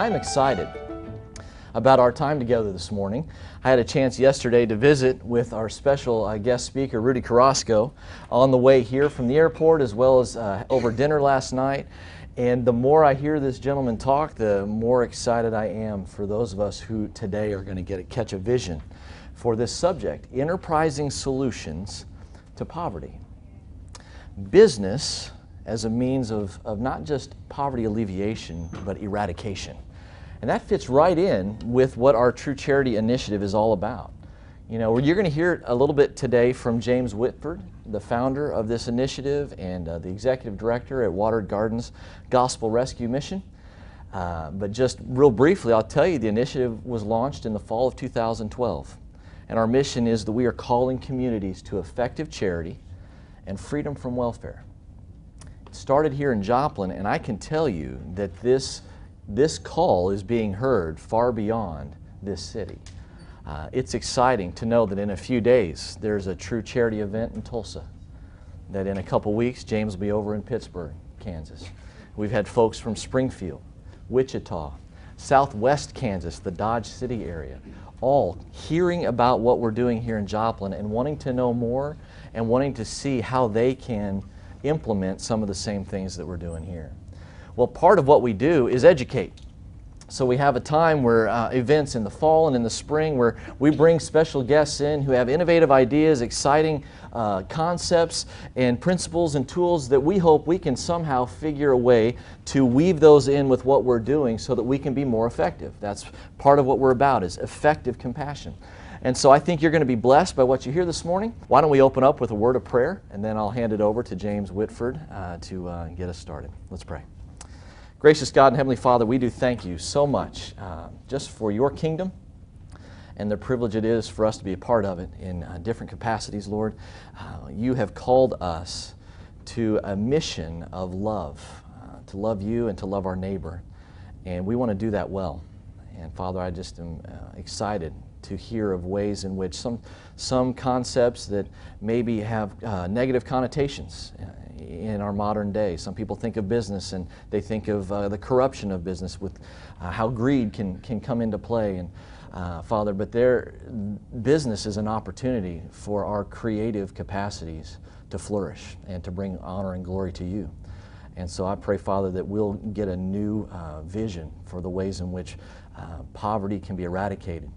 I'm excited about our time together this morning. I had a chance yesterday to visit with our special uh, guest speaker, Rudy Carrasco, on the way here from the airport as well as uh, over dinner last night. And the more I hear this gentleman talk, the more excited I am for those of us who today are going to get a, catch a vision for this subject enterprising solutions to poverty. Business as a means of, of not just poverty alleviation, but eradication. And that fits right in with what our True Charity Initiative is all about. You know, you're going to hear a little bit today from James Whitford, the founder of this initiative and uh, the executive director at Watered Gardens Gospel Rescue Mission. Uh, but just real briefly, I'll tell you the initiative was launched in the fall of 2012. And our mission is that we are calling communities to effective charity and freedom from welfare. It started here in Joplin, and I can tell you that this this call is being heard far beyond this city. Uh, it's exciting to know that in a few days there's a true charity event in Tulsa. That in a couple weeks, James will be over in Pittsburgh, Kansas. We've had folks from Springfield, Wichita, Southwest Kansas, the Dodge City area, all hearing about what we're doing here in Joplin and wanting to know more and wanting to see how they can implement some of the same things that we're doing here. Well, part of what we do is educate. So we have a time where uh, events in the fall and in the spring where we bring special guests in who have innovative ideas, exciting uh, concepts and principles and tools that we hope we can somehow figure a way to weave those in with what we're doing so that we can be more effective. That's part of what we're about is effective compassion. And so I think you're going to be blessed by what you hear this morning. Why don't we open up with a word of prayer and then I'll hand it over to James Whitford uh, to uh, get us started. Let's pray. Gracious God and Heavenly Father, we do thank you so much uh, just for your kingdom and the privilege it is for us to be a part of it in uh, different capacities, Lord. Uh, you have called us to a mission of love, uh, to love you and to love our neighbor. And we want to do that well. And Father, I just am uh, excited to hear of ways in which some, some concepts that maybe have uh, negative connotations in our modern day. Some people think of business and they think of uh, the corruption of business with uh, how greed can, can come into play. And uh, Father, but their business is an opportunity for our creative capacities to flourish and to bring honor and glory to you. And so I pray, Father, that we'll get a new uh, vision for the ways in which uh, poverty can be eradicated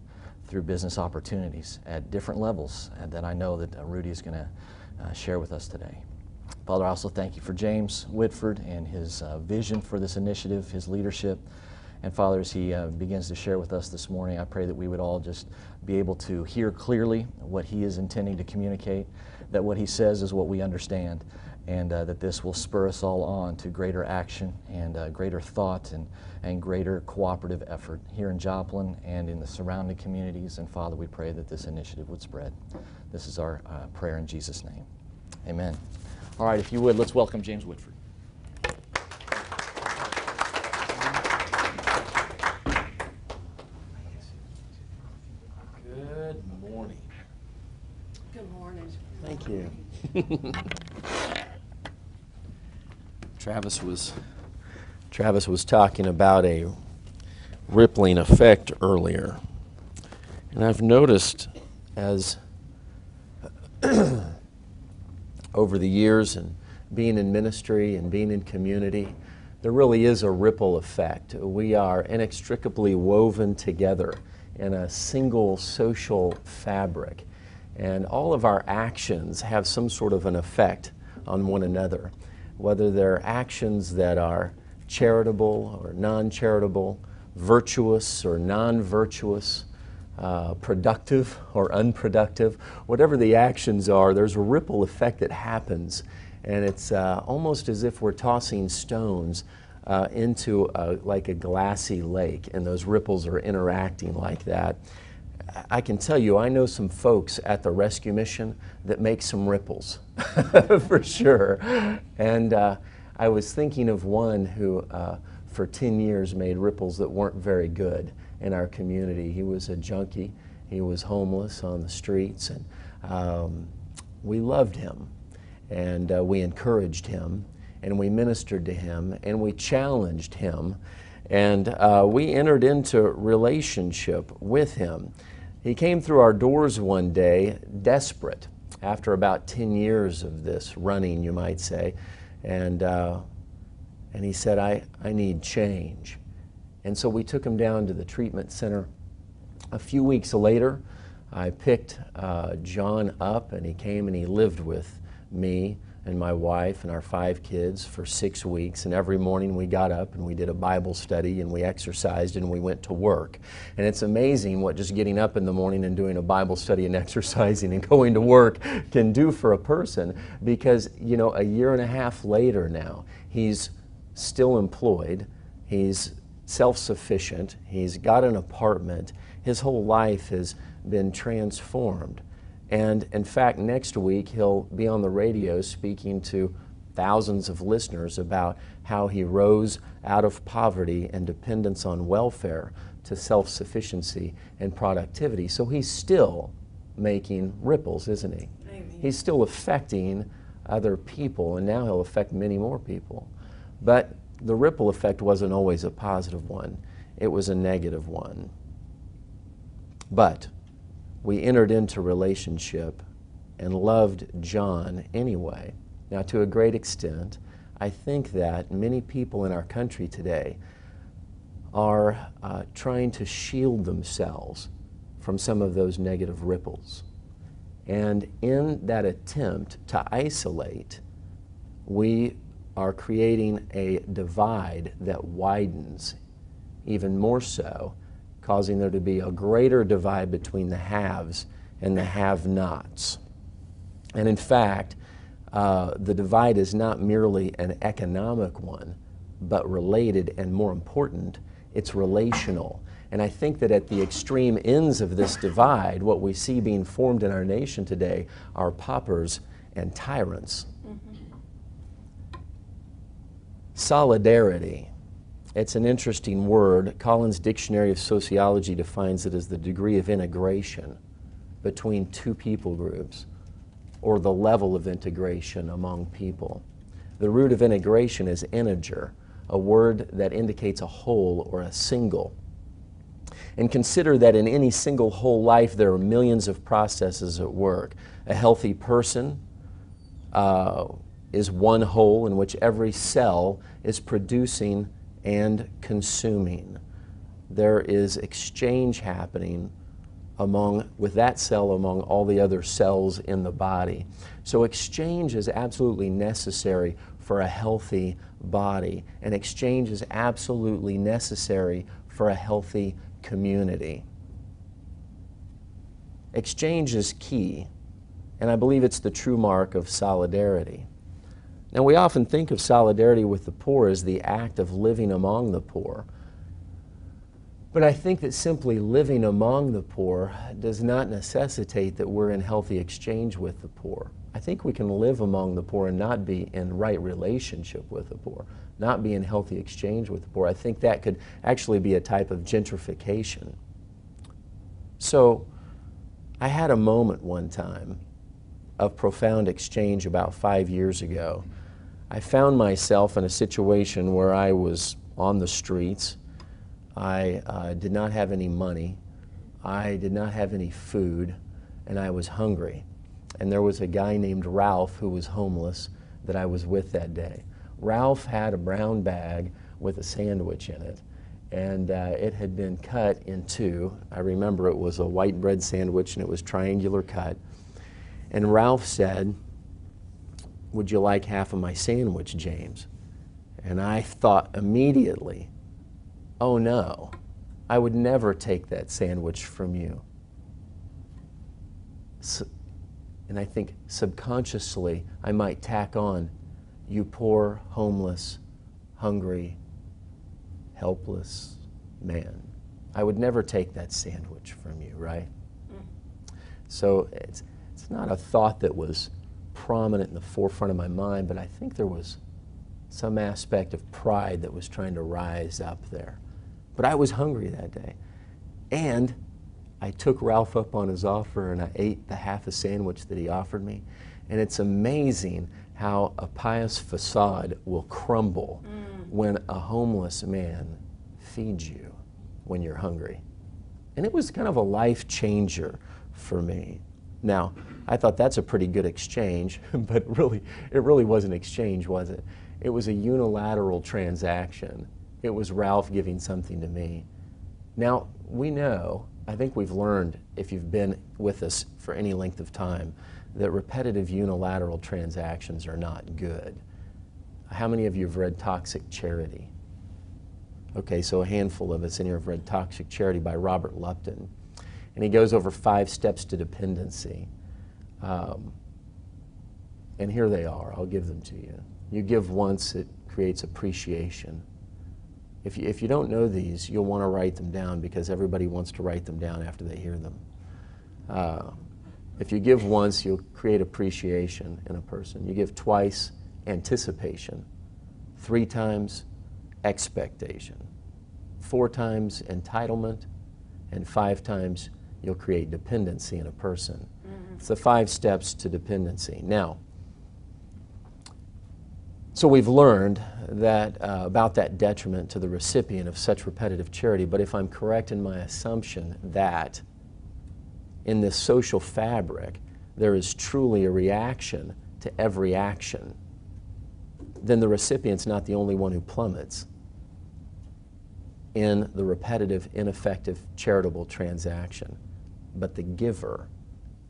through business opportunities at different levels that I know that uh, Rudy is going to share with us today. Father, I also thank you for James Whitford and his uh, vision for this initiative, his leadership. And Father, as he uh, begins to share with us this morning, I pray that we would all just be able to hear clearly what he is intending to communicate, that what he says is what we understand, and uh, that this will spur us all on to greater action and uh, greater thought and, and greater cooperative effort here in Joplin and in the surrounding communities. And Father, we pray that this initiative would spread. This is our uh, prayer in Jesus' name. Amen. All right, if you would, let's welcome James Whitford. Good morning. Good morning. Thank you. Travis was Travis was talking about a rippling effect earlier. And I've noticed as over the years and being in ministry and being in community, there really is a ripple effect. We are inextricably woven together in a single social fabric. And all of our actions have some sort of an effect on one another, whether they're actions that are charitable or non charitable, virtuous or non virtuous uh, productive or unproductive, whatever the actions are, there's a ripple effect that happens. And it's uh, almost as if we're tossing stones uh, into a, like a glassy lake, and those ripples are interacting like that. I can tell you, I know some folks at the rescue mission that make some ripples, for sure. And uh, I was thinking of one who, uh, for 10 years, made ripples that weren't very good in our community. He was a junkie. He was homeless on the streets, and um, we loved him, and uh, we encouraged him, and we ministered to him, and we challenged him, And uh, we entered into relationship with him. He came through our doors one day desperate after about 10 years of this running, you might say. And, uh, and he said, I, I need change. And so we took him down to the treatment center. A few weeks later, I picked uh, John up and he came and he lived with me and my wife and our five kids for six weeks. And every morning we got up and we did a Bible study and we exercised and we went to work. And it's amazing what just getting up in the morning and doing a Bible study and exercising and going to work can do for a person because, you know, a year and a half later now, he's still employed, he's self sufficient, he's got an apartment, his whole life has been transformed. And in fact, next week he'll be on the radio speaking to thousands of listeners about how he rose out of poverty and dependence on welfare to self sufficiency and productivity. So he's still making ripples, isn't he? Amen. He's still affecting other people, and now he'll affect many more people. But the ripple effect wasn't always a positive one, it was a negative one. But we entered into relationship and loved John anyway. Now, to a great extent, I think that many people in our country today are uh, trying to shield themselves from some of those negative ripples. And in that attempt to isolate, we are creating a divide that widens even more so causing there to be a greater divide between the haves and the have nots. And in fact, uh, the divide is not merely an economic one, but related and more important, it's relational. And I think that at the extreme ends of this divide, what we see being formed in our nation today are paupers and tyrants. Solidarity it's an interesting word. Collins Dictionary of Sociology defines it as the degree of integration between two people groups or the level of integration among people. The root of integration is integer, a word that indicates a whole or a single. And consider that in any single whole life, there are millions of processes at work. A healthy person uh, is one whole in which every cell is producing and consuming. There is exchange happening among with that cell among all the other cells in the body. So exchange is absolutely necessary for a healthy body and exchange is absolutely necessary for a healthy community. Exchange is key and I believe it's the true mark of solidarity. Now, we often think of solidarity with the poor as the act of living among the poor. But I think that simply living among the poor does not necessitate that we're in healthy exchange with the poor. I think we can live among the poor and not be in right relationship with the poor, not be in healthy exchange with the poor. I think that could actually be a type of gentrification. So I had a moment one time of profound exchange about five years ago I found myself in a situation where I was on the streets. I uh, did not have any money. I did not have any food, and I was hungry. And there was a guy named Ralph who was homeless that I was with that day. Ralph had a brown bag with a sandwich in it, and uh, it had been cut in two. I remember it was a white bread sandwich and it was triangular cut. And Ralph said, would you like half of my sandwich, James? And I thought immediately, Oh no, I would never take that sandwich from you. So, and I think subconsciously I might tack on, You poor, homeless, hungry, helpless man. I would never take that sandwich from you, right? Mm. So it's, it's not a thought that was prominent in the forefront of my mind, but I think there was some aspect of pride that was trying to rise up there. But I was hungry that day. And I took Ralph up on his offer and I ate the half a sandwich that he offered me. And it's amazing how a pious facade will crumble mm. when a homeless man feeds you when you're hungry. And it was kind of a life changer for me. Now, I thought that's a pretty good exchange, but really, it really wasn't exchange, was it? It was a unilateral transaction. It was Ralph giving something to me. Now, we know, I think we've learned, if you've been with us for any length of time, that repetitive unilateral transactions are not good. How many of you have read Toxic Charity? Okay, so a handful of us in here have read Toxic Charity by Robert Lupton. And he goes over five steps to dependency. Um, and here they are. I'll give them to you. You give once, it creates appreciation. If you, if you don't know these, you'll want to write them down because everybody wants to write them down after they hear them. Uh, if you give once, you'll create appreciation in a person. You give twice, anticipation. Three times, expectation. Four times, entitlement. And five times, you'll create dependency in a person. It's the five steps to dependency. Now, so we've learned that uh, about that detriment to the recipient of such repetitive charity, but if I'm correct in my assumption that in this social fabric there is truly a reaction to every action, then the recipient's not the only one who plummets in the repetitive, ineffective charitable transaction, but the giver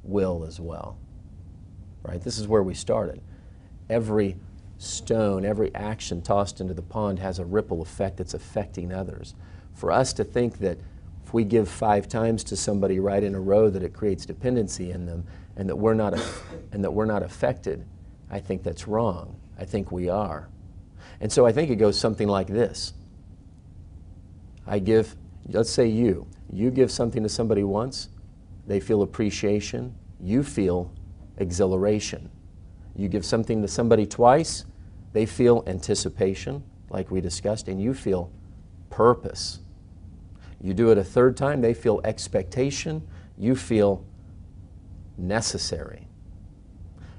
will as well. Right? This is where we started. Every stone, every action tossed into the pond has a ripple effect that's affecting others. For us to think that if we give five times to somebody right in a row that it creates dependency in them and that we're not, and that we're not affected, I think that's wrong. I think we are. And so I think it goes something like this. I give, let's say you, you give something to somebody once, they feel appreciation, you feel exhilaration. You give something to somebody twice, they feel anticipation, like we discussed, and you feel purpose. You do it a third time, they feel expectation, you feel necessary.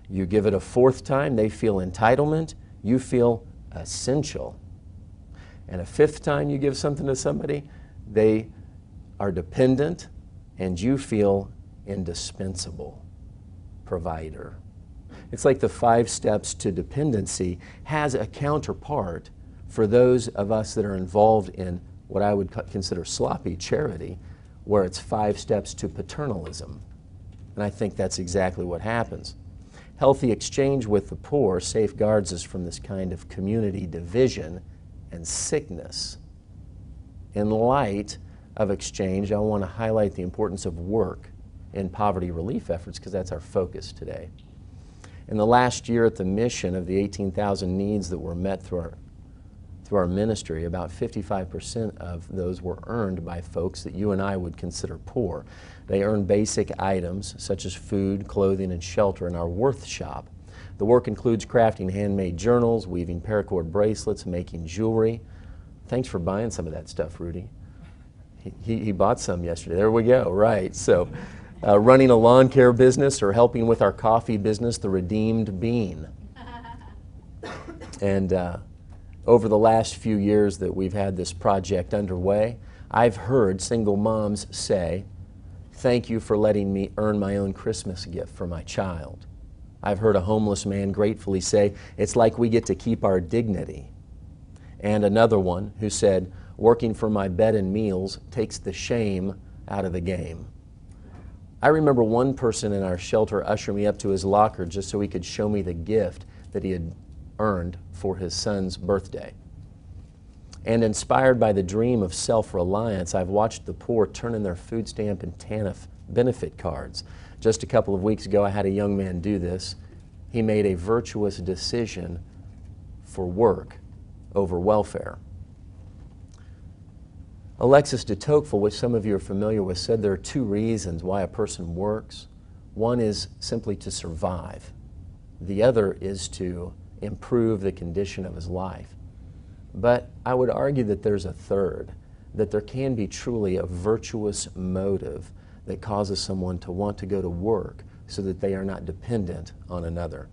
You give it a fourth time, they feel entitlement, you feel essential. And a fifth time you give something to somebody, they are dependent and you feel indispensable provider. It's like the five steps to dependency has a counterpart for those of us that are involved in what I would consider sloppy charity, where it's five steps to paternalism. And I think that's exactly what happens. Healthy exchange with the poor safeguards us from this kind of community division and sickness. In light of exchange, I want to highlight the importance of work in poverty relief efforts because that's our focus today. In the last year at the mission of the 18,000 needs that were met through our, through our ministry, about 55% of those were earned by folks that you and I would consider poor. They earn basic items such as food, clothing, and shelter in our Worth shop. The work includes crafting handmade journals, weaving paracord bracelets, making jewelry. Thanks for buying some of that stuff, Rudy. He, he, bought some yesterday. There we go, right. So, uh, running a lawn care business or helping with our coffee business, the Redeemed Bean. And uh, over the last few years that we've had this project underway, I've heard single moms say, Thank you for letting me earn my own Christmas gift for my child. I've heard a homeless man gratefully say, It's like we get to keep our dignity. And another one who said, Working for my bed and meals takes the shame out of the game. I remember one person in our shelter usher me up to his locker just so he could show me the gift that he had earned for his son's birthday. And inspired by the dream of self reliance, I've watched the poor turn in their food stamp and TANF benefit cards just a couple of weeks ago, I had a young man do this. He made a virtuous decision for work over welfare. Alexis de Tocqueville, which some of you are familiar with, said there are two reasons why a person works. One is simply to survive, the other is to improve the condition of his life. But I would argue that there's a third, that there can be truly a virtuous motive that causes someone to want to go to work so that they are not dependent on another.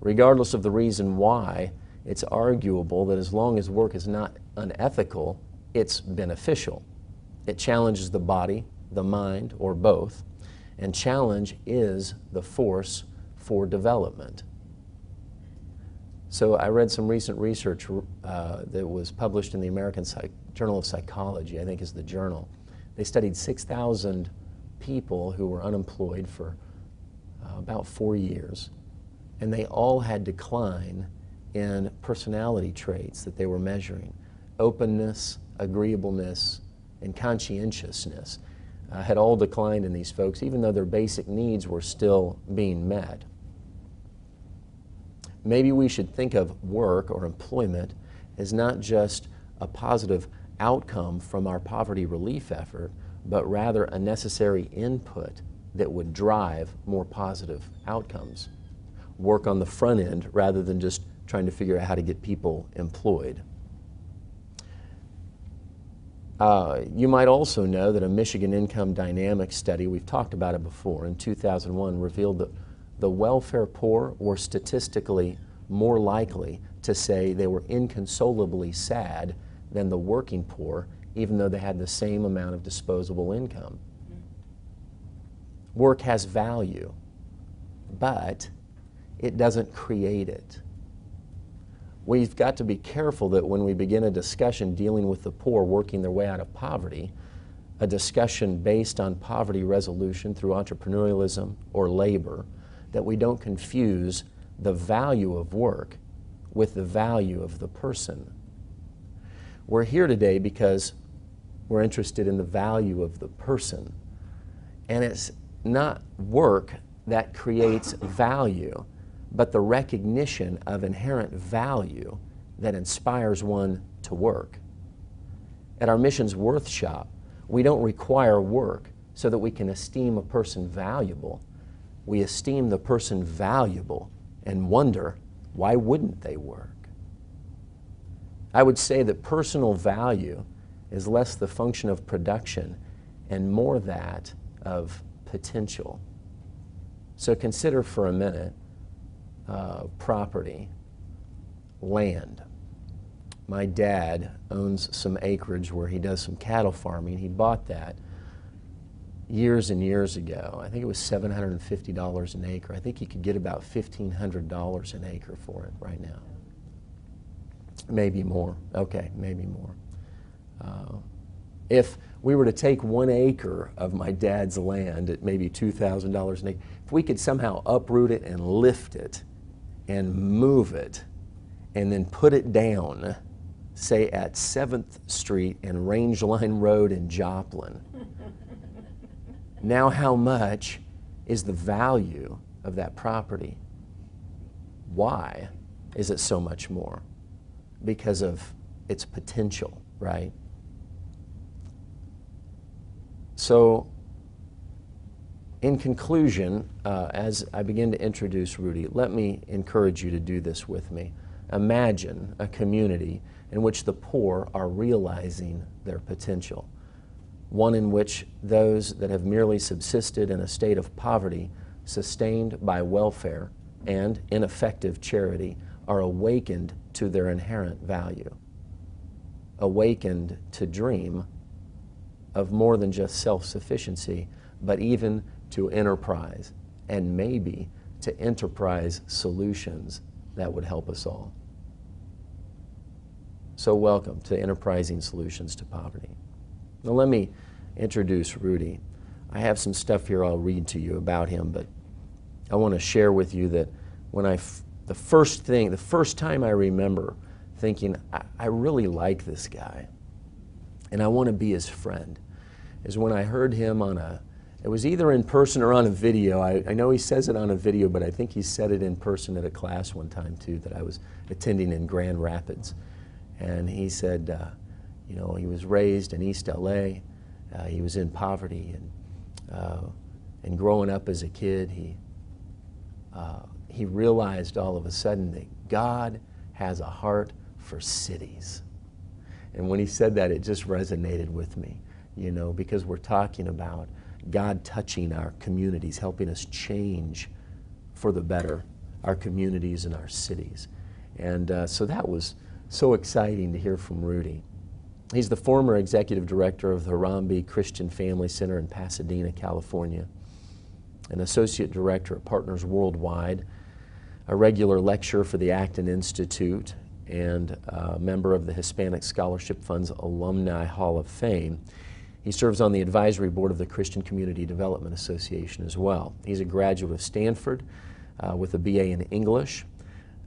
Regardless of the reason why, it's arguable that as long as work is not unethical, it's beneficial. It challenges the body, the mind, or both, and challenge is the force for development. So I read some recent research uh, that was published in the American Psych- Journal of Psychology, I think is the journal. They studied 6,000 people who were unemployed for uh, about four years, and they all had decline in personality traits that they were measuring openness, agreeableness, and conscientiousness uh, had all declined in these folks, even though their basic needs were still being met. Maybe we should think of work or employment as not just a positive outcome from our poverty relief effort, but rather a necessary input that would drive more positive outcomes. Work on the front end rather than just trying to figure out how to get people employed. Uh, you might also know that a Michigan income dynamics study, we've talked about it before, in 2001 revealed that the welfare poor were statistically more likely to say they were inconsolably sad than the working poor, even though they had the same amount of disposable income. Work has value, but it doesn't create it. We've got to be careful that when we begin a discussion dealing with the poor working their way out of poverty, a discussion based on poverty resolution through entrepreneurialism or labor, that we don't confuse the value of work with the value of the person. We're here today because we're interested in the value of the person. And it's not work that creates value, but the recognition of inherent value that inspires one to work. At our Missions Worth Shop, we don't require work so that we can esteem a person valuable. We esteem the person valuable and wonder why wouldn't they work? I would say that personal value is less the function of production and more that of potential. So consider for a minute uh, property, land. My dad owns some acreage where he does some cattle farming. He bought that years and years ago. I think it was $750 an acre. I think you could get about $1,500 an acre for it right now. Maybe more. Okay, maybe more. Uh, if we were to take one acre of my dad's land at maybe $2,000 an acre, if we could somehow uproot it and lift it and move it and then put it down, say at 7th Street and Range Line Road in Joplin, now, how much is the value of that property? Why is it so much more? Because of its potential, right? So, in conclusion, uh, as I begin to introduce Rudy, let me encourage you to do this with me. Imagine a community in which the poor are realizing their potential one in which those that have merely subsisted in a state of poverty, sustained by welfare and ineffective charity, are awakened to their inherent value, awakened to dream of more than just self sufficiency, but even to enterprise, and maybe to enterprise solutions that would help us all. So, welcome to Enterprising Solutions to Poverty. Now, let me introduce Rudy. I have some stuff here I'll read to you about him, but I want to share with you that when I, the first thing, the first time I remember thinking, I, I really like this guy and I want to be his friend, is when I heard him on a, it was either in person or on a video. I, I know he says it on a video, but I think he said it in person at a class one time too that I was attending in Grand Rapids. And he said, uh, you know, he was raised in East LA. Uh, he was in poverty, and uh, and growing up as a kid, he uh, he realized all of a sudden that God has a heart for cities. And when he said that, it just resonated with me, you know, because we're talking about God touching our communities, helping us change for the better our communities and our cities. And uh, so that was so exciting to hear from Rudy. He's the former executive director of the Harambee Christian Family Center in Pasadena, California, an associate director at Partners Worldwide, a regular lecturer for the Acton Institute, and a member of the Hispanic Scholarship Fund's Alumni Hall of Fame. He serves on the advisory board of the Christian Community Development Association as well. He's a graduate of Stanford uh, with a BA in English.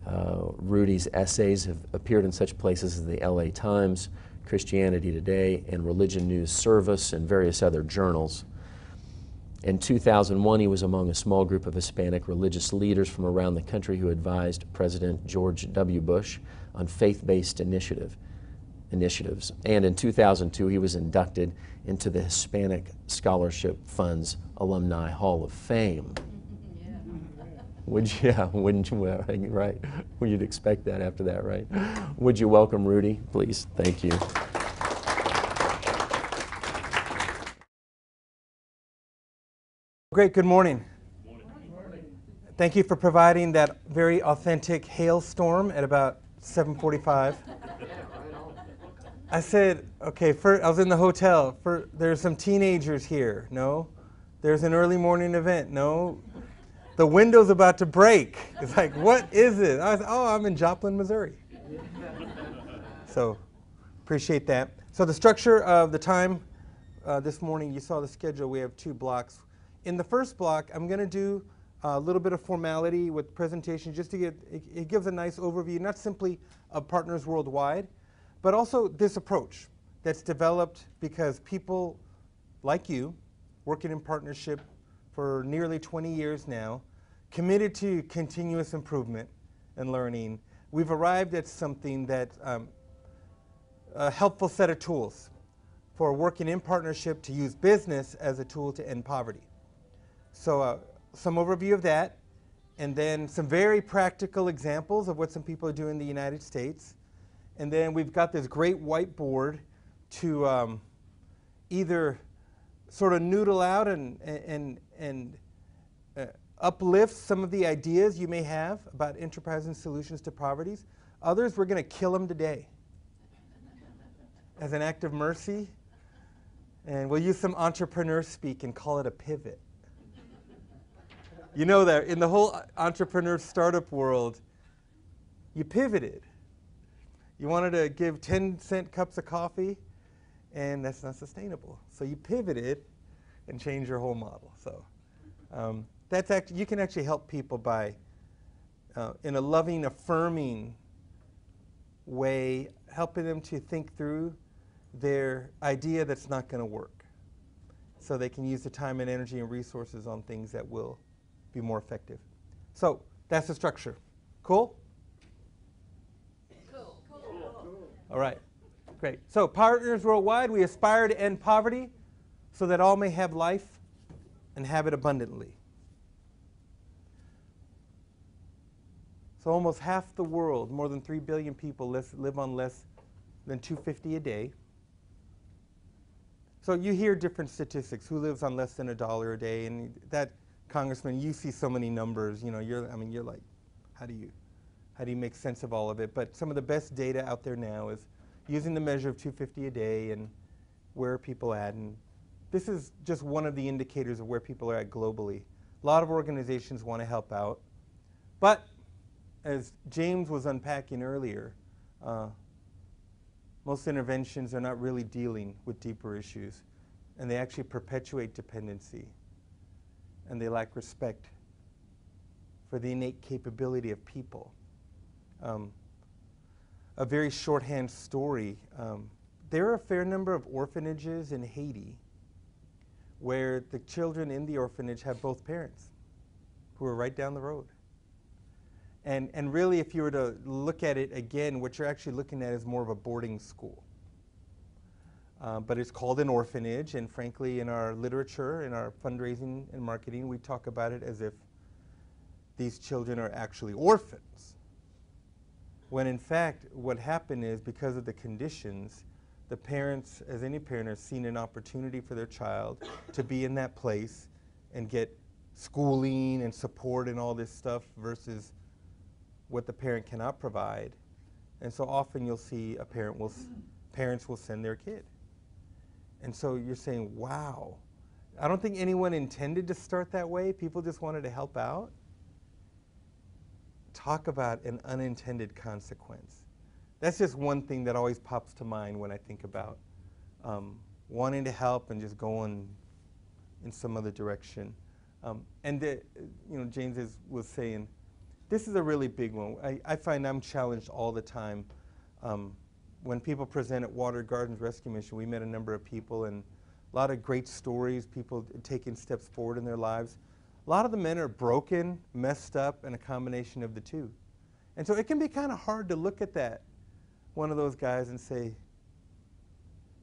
Uh, Rudy's essays have appeared in such places as the LA Times, Christianity Today, and Religion News Service, and various other journals. In 2001, he was among a small group of Hispanic religious leaders from around the country who advised President George W. Bush on faith based initiative, initiatives. And in 2002, he was inducted into the Hispanic Scholarship Fund's Alumni Hall of Fame. Would you, yeah, wouldn't you, right? Well, you'd expect that after that, right? Would you welcome Rudy, please? Thank you. Great, good morning. Thank you for providing that very authentic hailstorm at about 7:45. I said, okay, for, I was in the hotel. For, there's some teenagers here. No. There's an early morning event. No. The window's about to break. It's like, what is it? I was, oh, I'm in Joplin, Missouri. so, appreciate that. So the structure of the time uh, this morning, you saw the schedule. We have two blocks. In the first block, I'm going to do a little bit of formality with presentation just to get, it, it gives a nice overview, not simply of partners worldwide, but also this approach that's developed because people like you, working in partnership for nearly 20 years now, committed to continuous improvement and learning, we've arrived at something that um, a helpful set of tools for working in partnership to use business as a tool to end poverty. So uh, some overview of that, and then some very practical examples of what some people are doing in the United States. And then we've got this great whiteboard to um, either sort of noodle out and, and, and uh, uplift some of the ideas you may have about enterprising solutions to poverty. Others, we're going to kill them today as an act of mercy. And we'll use some entrepreneur speak and call it a pivot. You know that in the whole entrepreneur startup world, you pivoted. You wanted to give 10 cent cups of coffee, and that's not sustainable. So you pivoted and changed your whole model. So um, that's actually, you can actually help people by, uh, in a loving, affirming way, helping them to think through their idea that's not going to work. So they can use the time and energy and resources on things that will be more effective. So that's the structure. Cool. Cool. All right. Great. So, partners worldwide, we aspire to end poverty so that all may have life and have it abundantly. So, almost half the world, more than 3 billion people, live on less than 250 a day. So, you hear different statistics who lives on less than a dollar a day, and that Congressman, you see so many numbers. You know, you're, I mean, you're like, how do you, how do you make sense of all of it? But some of the best data out there now is using the measure of 250 a day and where are people at. And this is just one of the indicators of where people are at globally. A lot of organizations want to help out. But as James was unpacking earlier, uh, most interventions are not really dealing with deeper issues, and they actually perpetuate dependency and they lack respect for the innate capability of people. Um, a very shorthand story. Um, there are a fair number of orphanages in Haiti where the children in the orphanage have both parents who are right down the road. And, and really, if you were to look at it again, what you're actually looking at is more of a boarding school. Uh, but it's called an orphanage, and frankly, in our literature, in our fundraising and marketing, we talk about it as if these children are actually orphans. When in fact, what happened is because of the conditions, the parents, as any parent, are seeing an opportunity for their child to be in that place and get schooling and support and all this stuff versus what the parent cannot provide. And so often you'll see a parent will parents will send their kid. And so you're saying, wow. I don't think anyone intended to start that way. People just wanted to help out. Talk about an unintended consequence. That's just one thing that always pops to mind when I think about um, wanting to help and just going in some other direction. Um, and the, you know, James is, was saying, this is a really big one. I, I find I'm challenged all the time. Um, when people present at Water Gardens Rescue Mission, we met a number of people and a lot of great stories, people taking steps forward in their lives. A lot of the men are broken, messed up, and a combination of the two. And so it can be kind of hard to look at that, one of those guys, and say,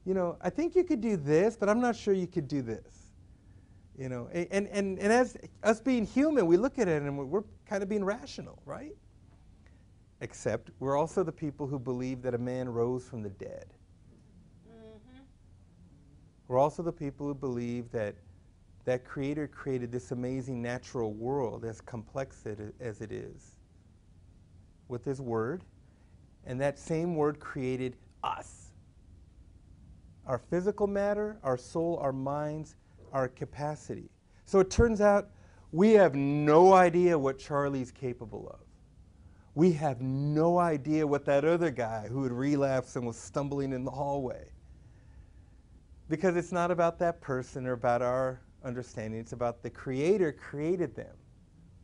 you know, I think you could do this, but I'm not sure you could do this. You know, and, and, and as us being human, we look at it and we're kind of being rational, right? Except we're also the people who believe that a man rose from the dead. Mm-hmm. We're also the people who believe that that creator created this amazing natural world as complex as it is with his word and that same word created us our physical matter our soul our minds our capacity. So it turns out we have no idea what Charlie's capable of. We have no idea what that other guy who had relapsed and was stumbling in the hallway. Because it's not about that person or about our understanding, it's about the Creator created them,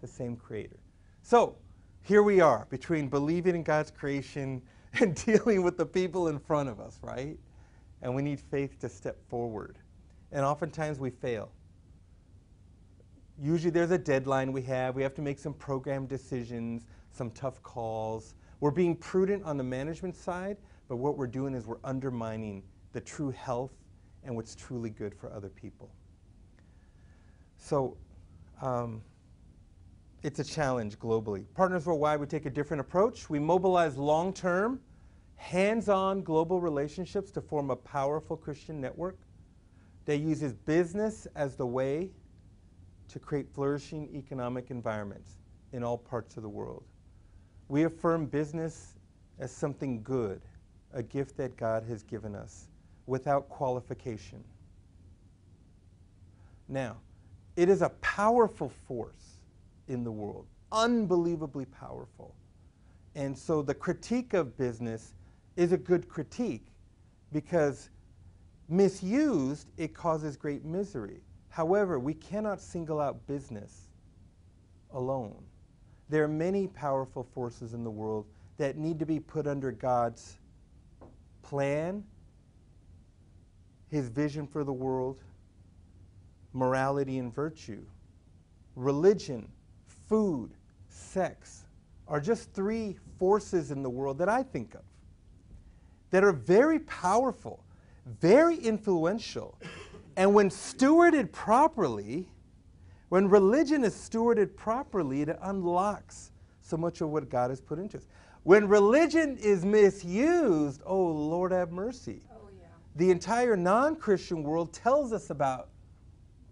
the same Creator. So here we are between believing in God's creation and dealing with the people in front of us, right? And we need faith to step forward and oftentimes we fail. Usually there's a deadline we have. We have to make some program decisions, some tough calls. We're being prudent on the management side, but what we're doing is we're undermining the true health and what's truly good for other people. So um, it's a challenge globally. Partners Worldwide, we take a different approach. We mobilize long-term, hands-on global relationships to form a powerful Christian network that uses business as the way to create flourishing economic environments in all parts of the world. We affirm business as something good, a gift that God has given us without qualification. Now, it is a powerful force in the world, unbelievably powerful. And so the critique of business is a good critique because Misused, it causes great misery. However, we cannot single out business alone. There are many powerful forces in the world that need to be put under God's plan, His vision for the world, morality and virtue. Religion, food, sex are just three forces in the world that I think of that are very powerful very influential. And when stewarded properly, when religion is stewarded properly, it unlocks so much of what God has put into us. When religion is misused, oh Lord have mercy. Oh, yeah. The entire non Christian world tells us about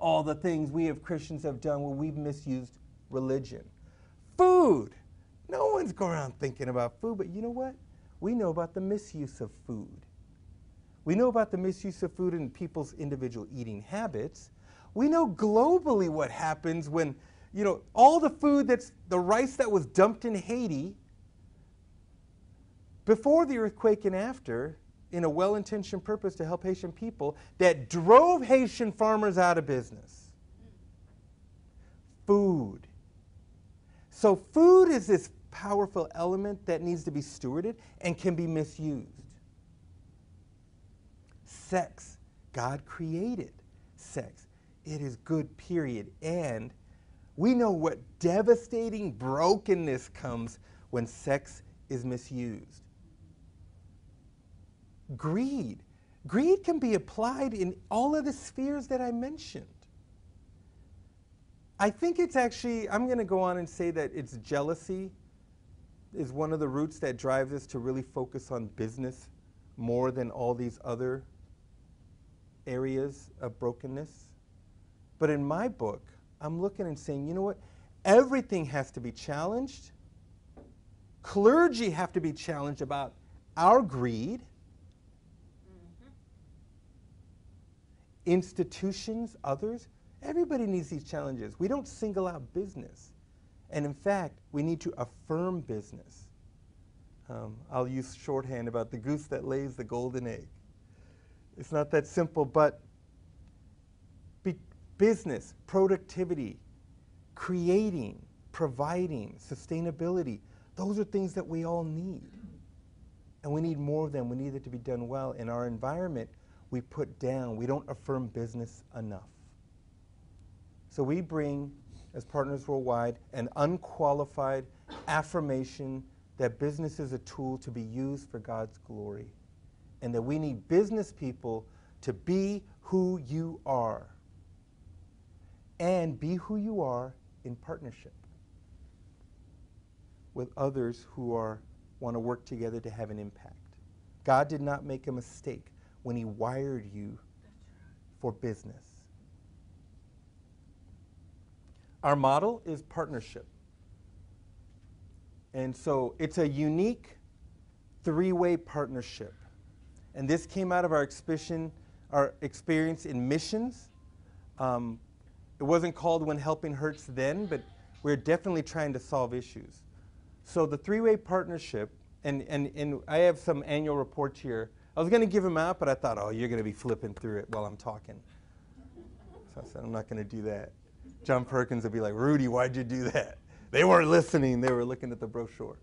all the things we as Christians have done where we've misused religion. Food. No one's going around thinking about food, but you know what? We know about the misuse of food. We know about the misuse of food and people's individual eating habits. We know globally what happens when, you know, all the food that's the rice that was dumped in Haiti before the earthquake and after, in a well intentioned purpose to help Haitian people, that drove Haitian farmers out of business. Food. So, food is this powerful element that needs to be stewarded and can be misused sex. God created sex. It is good, period. And we know what devastating brokenness comes when sex is misused. Greed. Greed can be applied in all of the spheres that I mentioned. I think it's actually, I'm going to go on and say that it's jealousy is one of the roots that drives us to really focus on business more than all these other areas of brokenness. But in my book, I'm looking and saying, you know what? Everything has to be challenged. Clergy have to be challenged about our greed. Institutions, others. Everybody needs these challenges. We don't single out business. And in fact, we need to affirm business. Um, I'll use shorthand about the goose that lays the golden egg. It's not that simple, but business, productivity, creating, providing, sustainability, those are things that we all need. And we need more of them. We need it to be done well. In our environment, we put down, we don't affirm business enough. So we bring, as Partners Worldwide, an unqualified affirmation that business is a tool to be used for God's glory. And that we need business people to be who you are. And be who you are in partnership with others who are want to work together to have an impact. God did not make a mistake when he wired you for business. Our model is partnership. And so it's a unique three way partnership. And this came out of our, exhibition, our experience in missions. Um, it wasn't called When Helping Hurts then, but we're definitely trying to solve issues. So the three way partnership, and, and, and I have some annual reports here. I was going to give them out, but I thought, oh, you're going to be flipping through it while I'm talking. So I said, I'm not going to do that. John Perkins would be like, Rudy, why'd you do that? They weren't listening, they were looking at the brochure.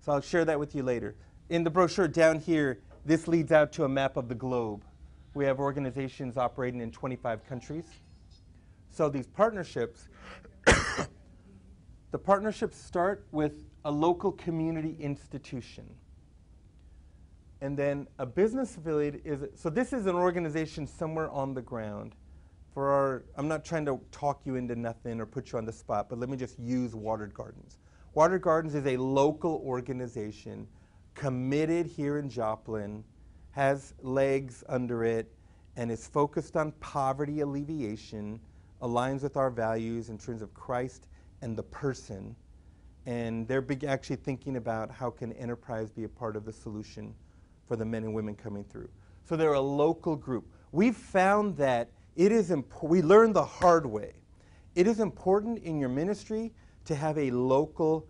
So I'll share that with you later. In the brochure down here, this leads out to a map of the globe. We have organizations operating in 25 countries. So these partnerships, the partnerships start with a local community institution. And then a business affiliate is, so this is an organization somewhere on the ground for our, I'm not trying to talk you into nothing or put you on the spot, but let me just use Watered Gardens. Watered Gardens is a local organization committed here in Joplin, has legs under it, and is focused on poverty alleviation, aligns with our values in terms of Christ and the person. And they're actually thinking about how can enterprise be a part of the solution for the men and women coming through. So they're a local group. We've found that it is imp- we learned the hard way. It is important in your ministry to have a local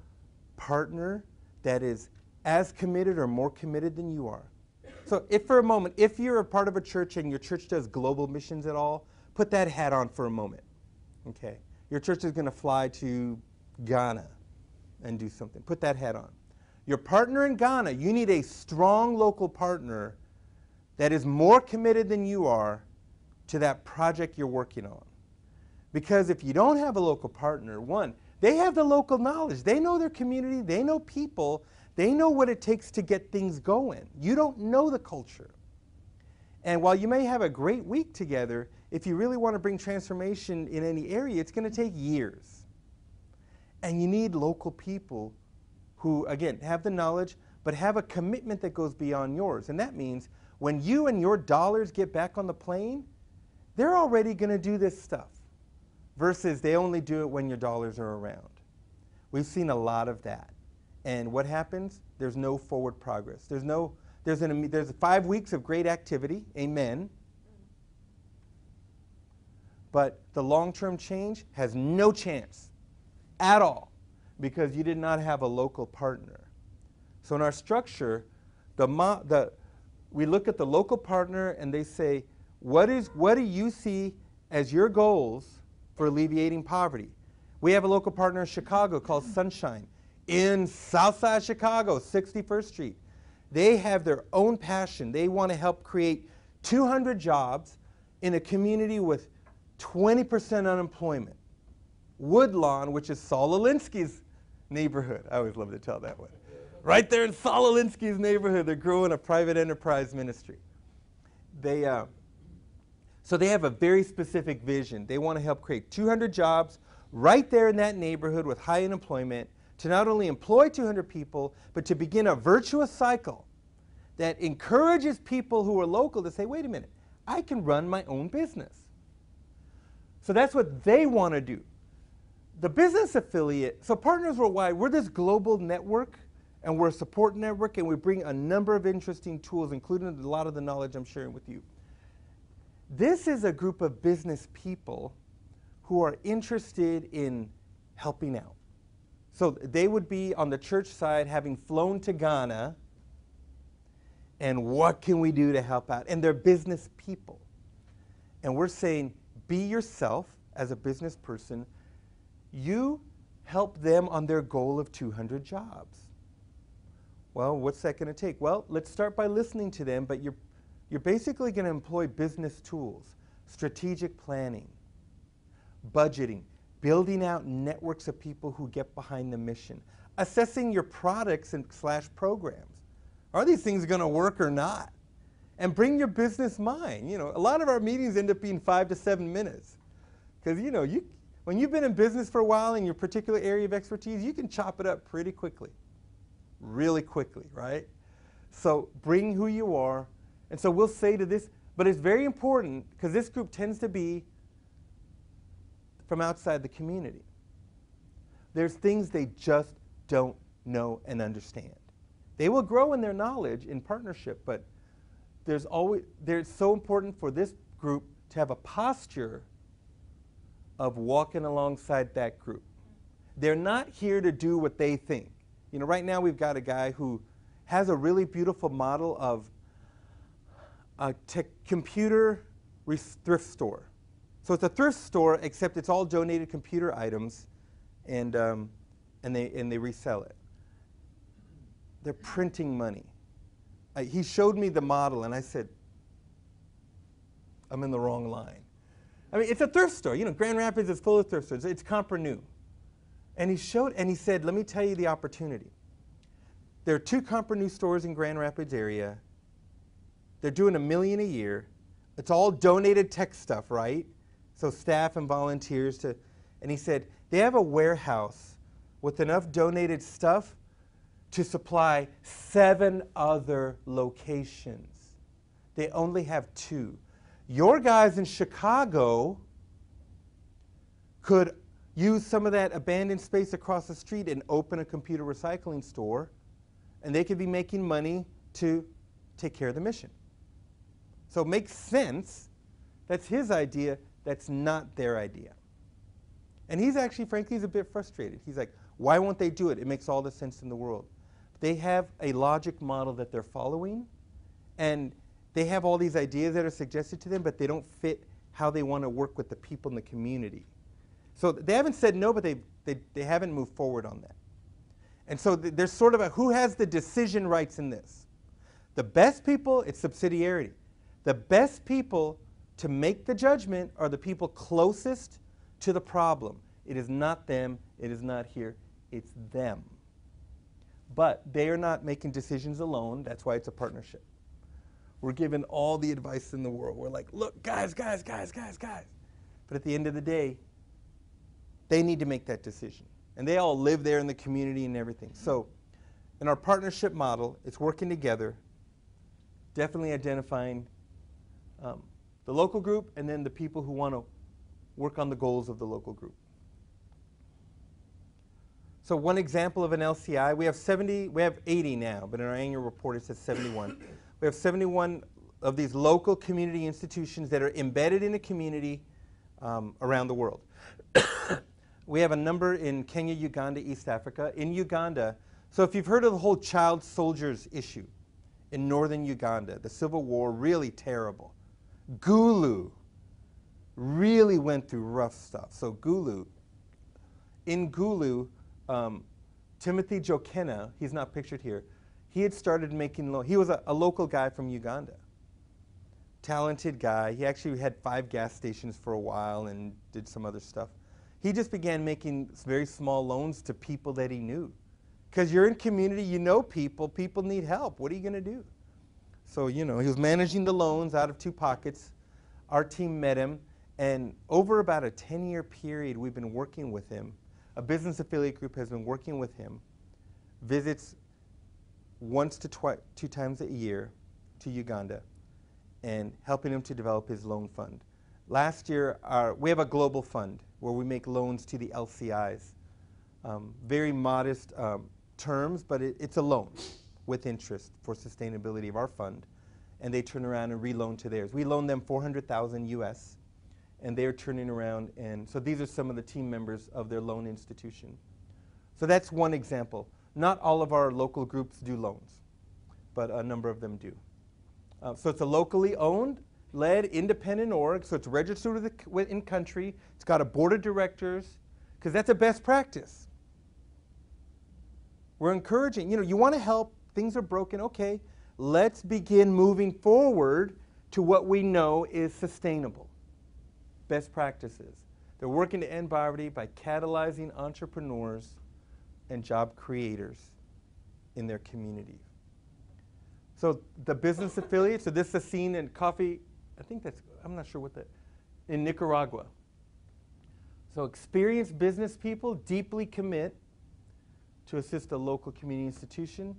partner that is as committed or more committed than you are. So, if for a moment, if you're a part of a church and your church does global missions at all, put that hat on for a moment. Okay? Your church is going to fly to Ghana and do something. Put that hat on. Your partner in Ghana, you need a strong local partner that is more committed than you are to that project you're working on. Because if you don't have a local partner, one, they have the local knowledge. They know their community, they know people, they know what it takes to get things going. You don't know the culture. And while you may have a great week together, if you really want to bring transformation in any area, it's going to take years. And you need local people who, again, have the knowledge, but have a commitment that goes beyond yours. And that means when you and your dollars get back on the plane, they're already going to do this stuff versus they only do it when your dollars are around. We've seen a lot of that. And what happens? There's no forward progress. There's no there's an there's 5 weeks of great activity. Amen. But the long-term change has no chance at all because you did not have a local partner. So in our structure, the, the we look at the local partner and they say, what, is, what do you see as your goals for alleviating poverty? We have a local partner in Chicago called Sunshine in Southside Chicago, 61st Street. They have their own passion. They want to help create 200 jobs in a community with 20% unemployment. Woodlawn, which is Saul Alinsky's neighborhood. I always love to tell that one. Right there in Saul Alinsky's neighborhood, they're growing a private enterprise ministry. They, uh, so they have a very specific vision. They want to help create 200 jobs right there in that neighborhood with high unemployment to not only employ 200 people, but to begin a virtuous cycle that encourages people who are local to say, wait a minute, I can run my own business. So that's what they want to do. The business affiliate, so Partners Worldwide, we're this global network and we're a support network and we bring a number of interesting tools, including a lot of the knowledge I'm sharing with you. This is a group of business people who are interested in helping out. So they would be on the church side having flown to Ghana and what can we do to help out? And they're business people. And we're saying, be yourself as a business person. You help them on their goal of 200 jobs. Well, what's that going to take? Well, let's start by listening to them, but you're, you're basically going to employ business tools, strategic planning, budgeting, building out networks of people who get behind the mission, assessing your products and slash programs. Are these things going to work or not? And bring your business mind. You know, a lot of our meetings end up being five to seven minutes. Because, you know, you, when you've been in business for a while in your particular area of expertise, you can chop it up pretty quickly. Really quickly, right? So bring who you are. And so we'll say to this, but it's very important because this group tends to be from outside the community. There's things they just don't know and understand. They will grow in their knowledge in partnership, but there's always it's so important for this group to have a posture of walking alongside that group. They're not here to do what they think. You know, right now we've got a guy who has a really beautiful model of a computer thrift store. So it's a thrift store, except it's all donated computer items, and, um, and, they, and they resell it they're printing money. I, he showed me the model, and I said, I'm in the wrong line. I mean, it's a thrift store. You know, Grand Rapids is full of thrift stores. It's Compre And he showed, and he said, let me tell you the opportunity. There are two Compre stores in Grand Rapids area. They're doing a million a year. It's all donated tech stuff, right? So staff and volunteers to, and he said, they have a warehouse with enough donated stuff to supply seven other locations. They only have two. Your guys in Chicago could use some of that abandoned space across the street and open a computer recycling store, and they could be making money to take care of the mission. So it makes sense. That's his idea. That's not their idea. And he's actually, frankly, he's a bit frustrated. He's like, why won't they do it? It makes all the sense in the world. They have a logic model that they're following, and they have all these ideas that are suggested to them, but they don't fit how they want to work with the people in the community. So they haven't said no, but they, they, they haven't moved forward on that. And so th there's sort of a who has the decision rights in this? The best people, it's subsidiarity. The best people to make the judgment are the people closest to the problem. It is not them, it is not here, it's them. But they are not making decisions alone. That's why it's a partnership. We're given all the advice in the world. We're like, look, guys, guys, guys, guys, guys. But at the end of the day, they need to make that decision. And they all live there in the community and everything. So in our partnership model, it's working together, definitely identifying um, the local group and then the people who want to work on the goals of the local group. So one example of an LCI, we have 70, we have 80 now, but in our annual report it says 71. We have 71 of these local community institutions that are embedded in a community um, around the world. we have a number in Kenya, Uganda, East Africa. In Uganda, so if you've heard of the whole child soldiers issue in northern Uganda, the civil war, really terrible. Gulu really went through rough stuff. So Gulu, in Gulu, um, Timothy Jokena, he's not pictured here, he had started making, loans. he was a, a local guy from Uganda. Talented guy. He actually had five gas stations for a while and did some other stuff. He just began making very small loans to people that he knew. Because you're in community, you know people, people need help. What are you going to do? So, you know, he was managing the loans out of two pockets. Our team met him, and over about a 10 year period, we've been working with him a business affiliate group has been working with him, visits once to twi- two times a year to Uganda, and helping him to develop his loan fund. Last year, our, we have a global fund where we make loans to the LCIs. Um, very modest um, terms, but it, it's a loan with interest for sustainability of our fund. and they turn around and reloan to theirs. We loan them 400,000 US, and they're turning around and so these are some of the team members of their loan institution. So that's one example. Not all of our local groups do loans, but a number of them do. Uh, so it's a locally owned, led, independent org. So it's registered with with, in country. It's got a board of directors, because that's a best practice. We're encouraging. You know, you want to help. Things are broken. Okay, let's begin moving forward to what we know is sustainable. Best practices. They're working to end poverty by catalyzing entrepreneurs and job creators in their community. So the business affiliates, so this is seen in coffee, I think that's, I'm not sure what that, in Nicaragua. So experienced business people deeply commit to assist a local community institution.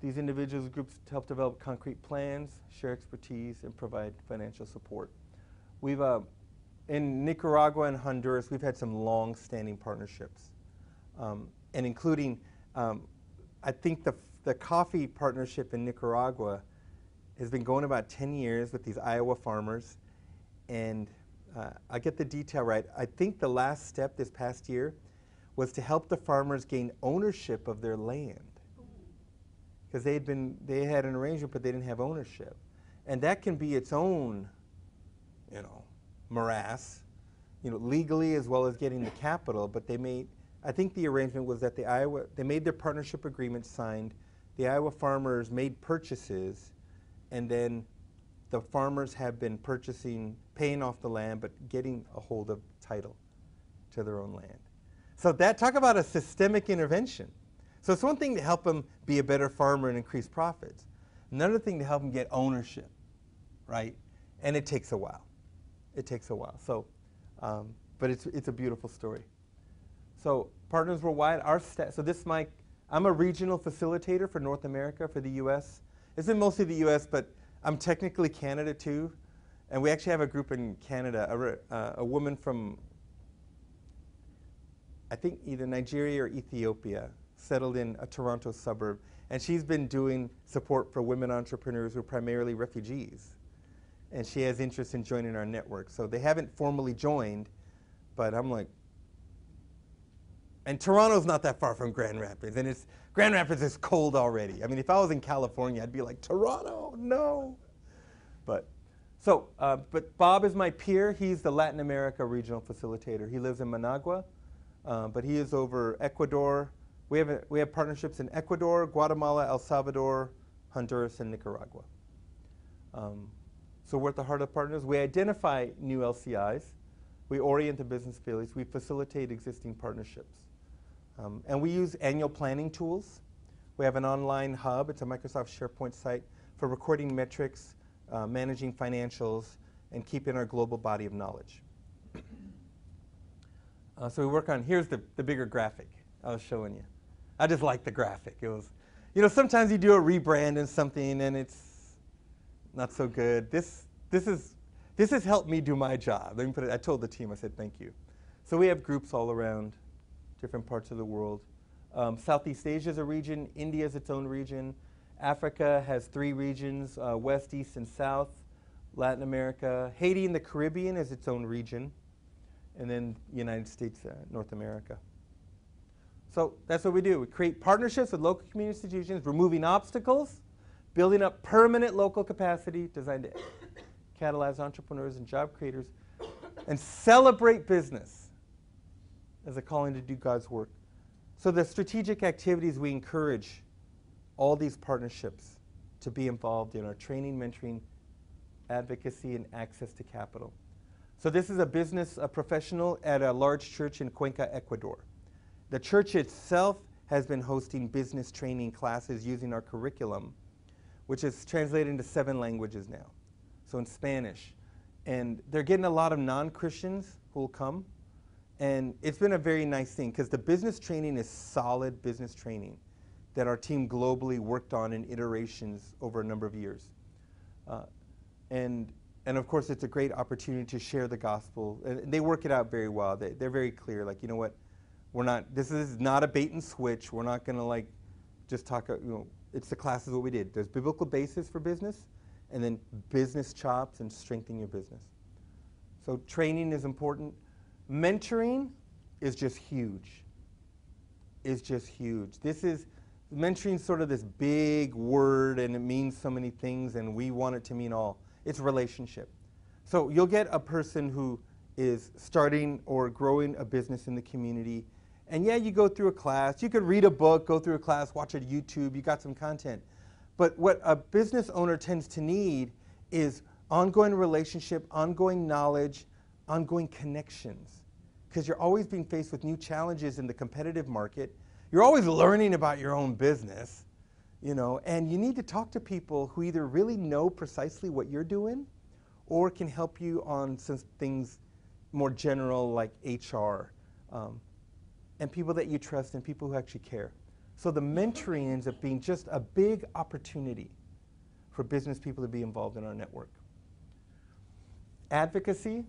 These individuals groups help develop concrete plans, share expertise, and provide financial support. We've, uh, in Nicaragua and Honduras, we've had some long-standing partnerships, um, and including, um, I think the, the coffee partnership in Nicaragua has been going about 10 years with these Iowa farmers, and uh, I get the detail right. I think the last step this past year was to help the farmers gain ownership of their land. Because they had been they had an arrangement but they didn't have ownership. And that can be its own you know morass you know legally as well as getting the capital but they made i think the arrangement was that the iowa they made their partnership agreement signed the iowa farmers made purchases and then the farmers have been purchasing paying off the land but getting a hold of title to their own land so that talk about a systemic intervention so it's one thing to help them be a better farmer and increase profits. Another thing to help them get ownership, right? And it takes a while. It takes a while. So, um, but it's, it's a beautiful story. So Partners Worldwide, our sta- so this is my, I'm a regional facilitator for North America for the U.S. It's in mostly the U.S., but I'm technically Canada too. And we actually have a group in Canada, a, uh, a woman from, I think either Nigeria or Ethiopia, settled in a Toronto suburb, and she's been doing support for women entrepreneurs who are primarily refugees. And she has interest in joining our network. So they haven't formally joined, but I'm like, and Toronto's not that far from Grand Rapids, and it's Grand Rapids is cold already. I mean, if I was in California, I'd be like, Toronto, no. But so, uh, but Bob is my peer. He's the Latin America regional facilitator. He lives in Managua, uh, but he is over Ecuador, we have, a, we have partnerships in Ecuador, Guatemala, El Salvador, Honduras, and Nicaragua. Um, so we're at the heart of partners. We identify new LCIs. We orient the business affiliates. We facilitate existing partnerships. Um, and we use annual planning tools. We have an online hub. It's a Microsoft SharePoint site for recording metrics, uh, managing financials, and keeping our global body of knowledge. Uh, so we work on, here's the, the bigger graphic I was showing you. I just like the graphic. It was, you know, sometimes you do a rebrand and something and it's not so good. This, this, is, this has helped me do my job. Let me put it, I told the team, I said, thank you. So we have groups all around different parts of the world. Um, Southeast Asia is a region, India is its own region. Africa has three regions, uh, West, East, and South. Latin America. Haiti and the Caribbean is its own region. And then United States, uh, North America. So that's what we do. We create partnerships with local community institutions, removing obstacles, building up permanent local capacity designed to catalyze entrepreneurs and job creators, and celebrate business as a calling to do God's work. So the strategic activities we encourage all these partnerships to be involved in are training, mentoring, advocacy, and access to capital. So this is a business a professional at a large church in Cuenca, Ecuador. The church itself has been hosting business training classes using our curriculum, which is translated into seven languages now, so in Spanish. And they're getting a lot of non Christians who will come. And it's been a very nice thing because the business training is solid business training that our team globally worked on in iterations over a number of years. Uh, and, and of course, it's a great opportunity to share the gospel. And they work it out very well. They, they're very clear, like, you know what? We're not, this is not a bait and switch. We're not going to like just talk, you know, it's the class is what we did. There's biblical basis for business, and then business chops and strengthen your business. So training is important. Mentoring is just huge. Is just huge. This is mentoring sort of this big word and it means so many things and we want it to mean all. It's relationship. So you'll get a person who is starting or growing a business in the community and yeah, you go through a class, you could read a book, go through a class, watch a YouTube, you got some content. But what a business owner tends to need is ongoing relationship, ongoing knowledge, ongoing connections. Because you're always being faced with new challenges in the competitive market. You're always learning about your own business, you know, and you need to talk to people who either really know precisely what you're doing or can help you on some things more general like HR. Um, and people that you trust and people who actually care. So the mentoring ends up being just a big opportunity for business people to be involved in our network. Advocacy.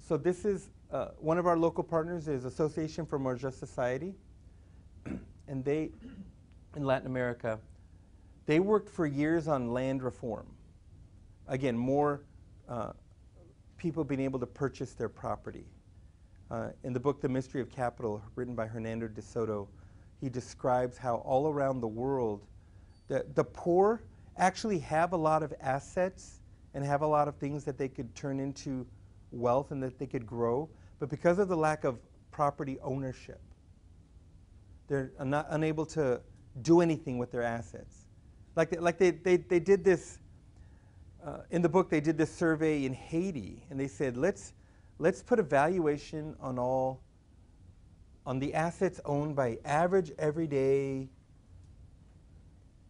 So this is uh, one of our local partners is Association for More Just Society, and they in Latin America, they worked for years on land reform. Again, more uh, people being able to purchase their property. Uh, in the book The Mystery of Capital, written by Hernando de Soto, he describes how all around the world, the, the poor actually have a lot of assets and have a lot of things that they could turn into wealth and that they could grow, but because of the lack of property ownership, they're not unable to do anything with their assets. Like they, like they, they, they did this, uh, in the book, they did this survey in Haiti, and they said, let's, let's put a valuation on all on the assets owned by average everyday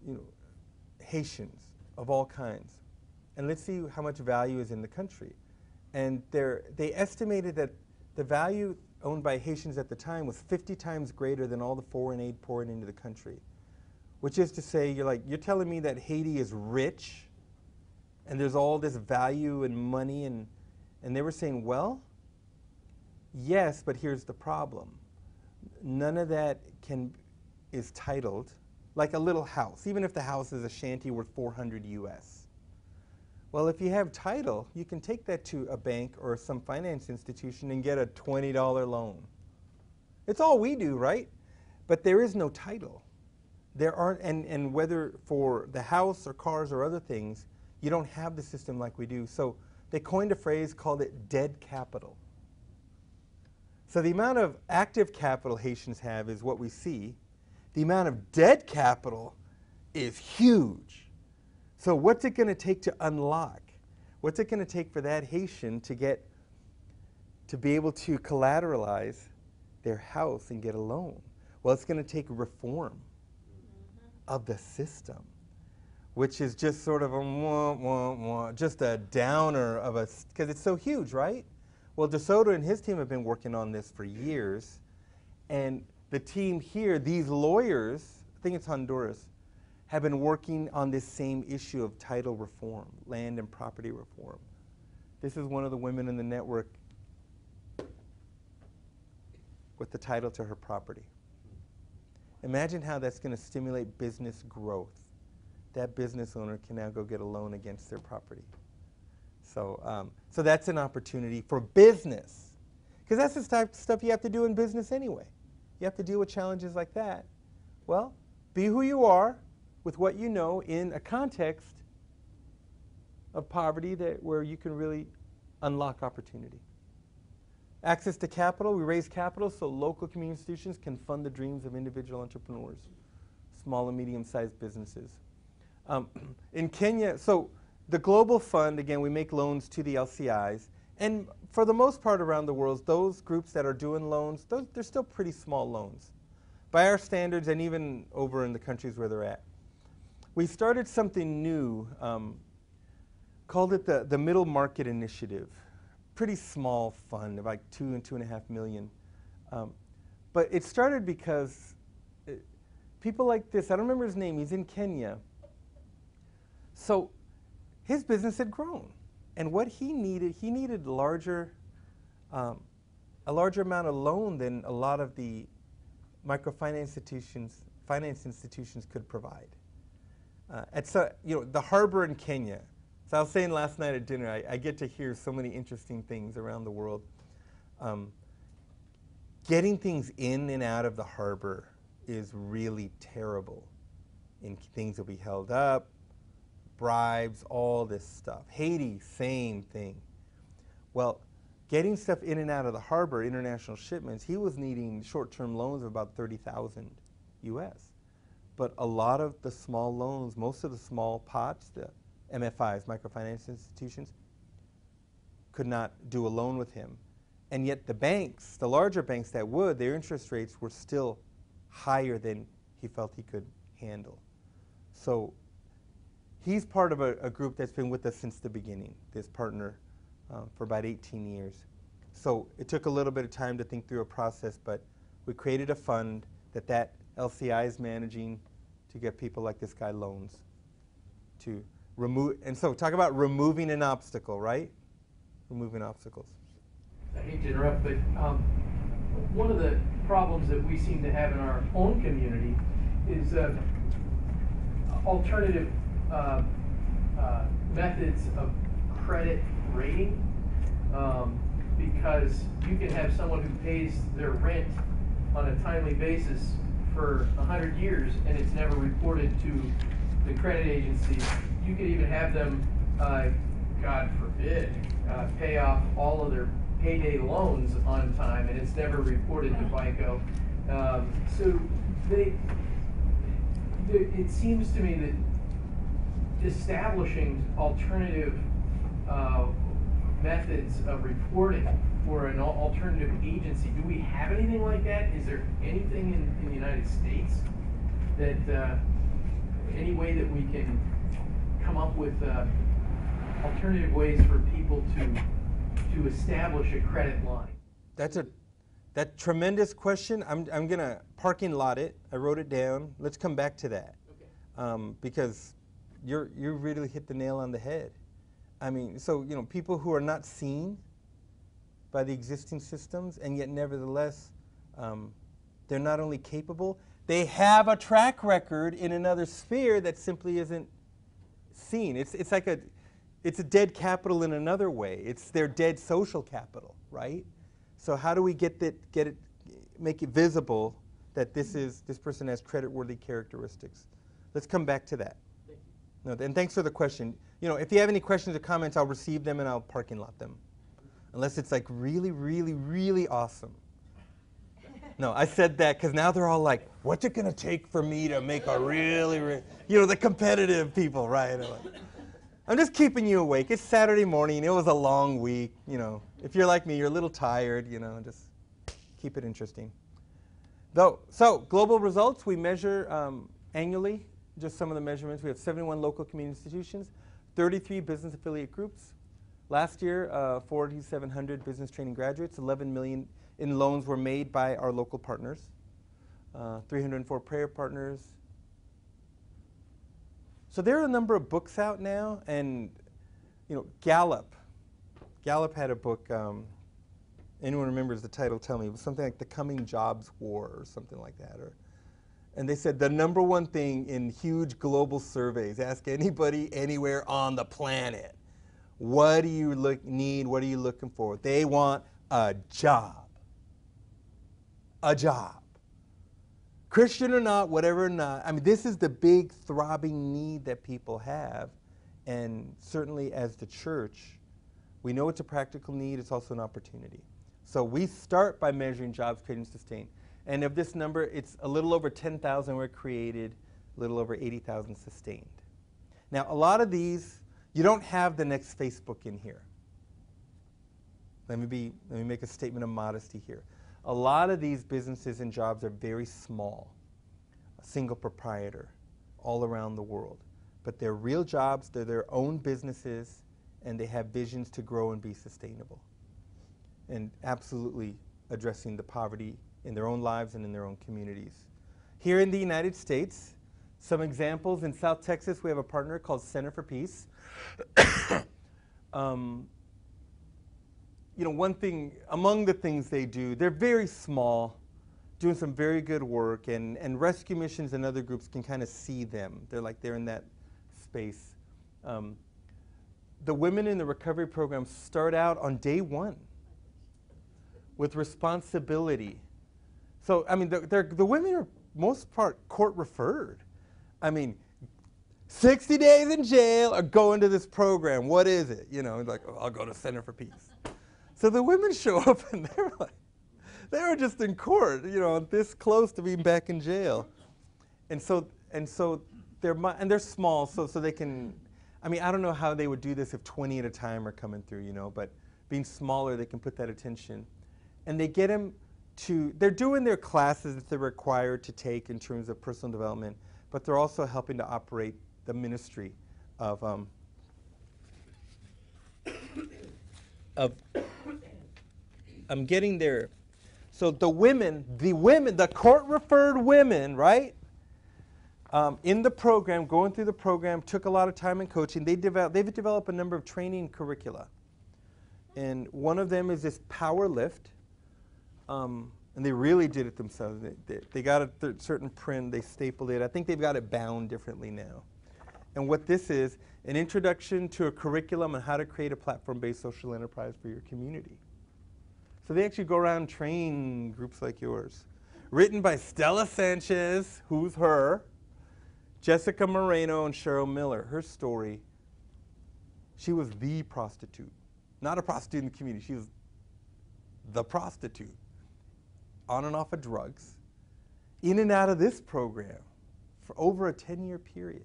you know Haitians of all kinds and let's see how much value is in the country and they estimated that the value owned by Haitians at the time was 50 times greater than all the foreign aid pouring into the country which is to say you're like you're telling me that Haiti is rich and there's all this value and money and and they were saying well Yes, but here's the problem. None of that can is titled like a little house, even if the house is a shanty worth 400 US. Well, if you have title, you can take that to a bank or some finance institution and get a $20 loan. It's all we do, right? But there is no title. There aren't, and, and whether for the house or cars or other things, you don't have the system like we do. So they coined a phrase called it dead capital. So the amount of active capital Haitians have is what we see. The amount of dead capital is huge. So what's it going to take to unlock? What's it going to take for that Haitian to get to be able to collateralize their house and get a loan? Well, it's going to take reform of the system, which is just sort of a wah, wah, wah, just a downer of a because it's so huge, right? Well, DeSoto and his team have been working on this for years. And the team here, these lawyers, I think it's Honduras, have been working on this same issue of title reform, land and property reform. This is one of the women in the network with the title to her property. Imagine how that's going to stimulate business growth. That business owner can now go get a loan against their property. So, um, so that's an opportunity for business. Because that's the type of stuff you have to do in business anyway. You have to deal with challenges like that. Well, be who you are with what you know in a context of poverty that, where you can really unlock opportunity. Access to capital, we raise capital so local community institutions can fund the dreams of individual entrepreneurs, small and medium sized businesses. Um, in Kenya, so the Global Fund, again, we make loans to the LCIs. And for the most part around the world, those groups that are doing loans, those, they're still pretty small loans by our standards and even over in the countries where they're at. We started something new, um, called it the, the Middle Market Initiative. Pretty small fund, like two and two and a half million. Um, but it started because it, uh, people like this, I don't remember his name, he's in Kenya. So his business had grown. And what he needed, he needed larger, um, a larger amount of loan than a lot of the microfinance institutions, finance institutions could provide. Uh, at so, you know, the harbor in Kenya, So I was saying last night at dinner, I, I get to hear so many interesting things around the world. Um, getting things in and out of the harbor is really terrible. And things will be held up, bribes, all this stuff. Haiti, same thing. Well, getting stuff in and out of the harbor, international shipments, he was needing short-term loans of about 30,000 US. But a lot of the small loans, most of the small pots, the MFIs, microfinance institutions, could not do a loan with him. And yet the banks, the larger banks that would, their interest rates were still higher than he felt he could handle. So he's part of a, a group that's been with us since the beginning, this partner, um, for about 18 years. So it took a little bit of time to think through a process, but we created a fund that that LCI is managing to get people like this guy loans to remove. And so talk about removing an obstacle, right? Removing obstacles. I hate to interrupt, but um, one of the problems that we seem to have in our own community is uh, alternative uh, uh, methods of credit rating. Um, because you can have someone who pays their rent on a timely basis for 100 years and it's never reported to the credit agency. You could even have them, uh, God forbid, uh, pay off all of their payday loans on time and it's never reported to FICO. Um, so they, they, it seems to me that establishing alternative uh, methods of reporting for an alternative agency. Do we have anything like that? Is there anything in, in the United States that, uh, any way that we can come up with uh, alternative ways for people to, to establish a credit line? That's a that tremendous question. I'm, I'm going to parking lot it. I wrote it down. Let's come back to that. Okay. Um, because you're, you really hit the nail on the head. I mean, so, you know, people who are not seen by the existing systems, and yet nevertheless, um, they're not only capable, they have a track record in another sphere that simply isn't seen. It's, it's like a, it's a dead capital in another way. It's their dead social capital, right? So how do we get that, get it, make it visible that this is, this person has credit-worthy characteristics? Let's come back to that. No, and thanks for the question. You know, if you have any questions or comments, I'll receive them and I'll parking lot them. Unless it's like really, really, really awesome. No, I said that because now they're all like, what's it going to take for me to make a really, you know, the competitive people, right? I'm just keeping you awake. It's Saturday morning. It was a long week. You know, if you're like me, you're a little tired, you know, just keep it interesting. Though, so global results, we measure um, annually just some of the measurements. We have 71 local community institutions, 33 business affiliate groups. Last year, uh, 4,700 business training graduates, 11 million in loans were made by our local partners, uh, 304 prayer partners. So there are a number of books out now, and you know, Gallup. Gallup had a book. Um, anyone remembers the title? Tell me. It was something like "The Coming Jobs War" or something like that, or and they said the number one thing in huge global surveys, ask anybody anywhere on the planet, what do you look, need, what are you looking for? They want a job. A job. Christian or not, whatever or not, I mean, this is the big throbbing need that people have. And certainly as the church, we know it's a practical need, it's also an opportunity. So we start by measuring jobs created and sustained. And of this number, it's a little over 10,000 were created, a little over 80,000 sustained. Now, a lot of these, you don't have the next Facebook in here. Let me, be, let me make a statement of modesty here. A lot of these businesses and jobs are very small, a single proprietor, all around the world. But they're real jobs, they're their own businesses, and they have visions to grow and be sustainable. And absolutely addressing the poverty in their own lives and in their own communities. Here in the United States, some examples in South Texas, we have a partner called Center for Peace. um, you know, one thing, among the things they do, they're very small, doing some very good work, and, and rescue missions and other groups can kind of see them. They're like they're in that space. Um, the women in the recovery program start out on day one with responsibility. So, I mean, the, the women are most part court referred. I mean, 60 days in jail or go into this program. What is it? You know, like, oh, I'll go to Center for Peace. So the women show up and they're like, they were just in court, you know, this close to being back in jail. And so, and so they're, and they're small, so, so they can, I mean, I don't know how they would do this if 20 at a time are coming through, you know, but being smaller, they can put that attention. And they get them to, they're doing their classes that they're required to take in terms of personal development, but they're also helping to operate the ministry of, um, of I'm getting there. So the women, the women, the court referred women, right? Um, in the program, going through the program, took a lot of time in coaching. They develop, they've developed a number of training curricula. And one of them is this power lift. Um, and they really did it themselves. They, they, they got a th- certain print, they stapled it. I think they've got it bound differently now. And what this is an introduction to a curriculum on how to create a platform based social enterprise for your community. So they actually go around train groups like yours. Written by Stella Sanchez, who's her, Jessica Moreno, and Cheryl Miller. Her story she was the prostitute. Not a prostitute in the community, she was the prostitute. On and off of drugs, in and out of this program for over a 10 year period.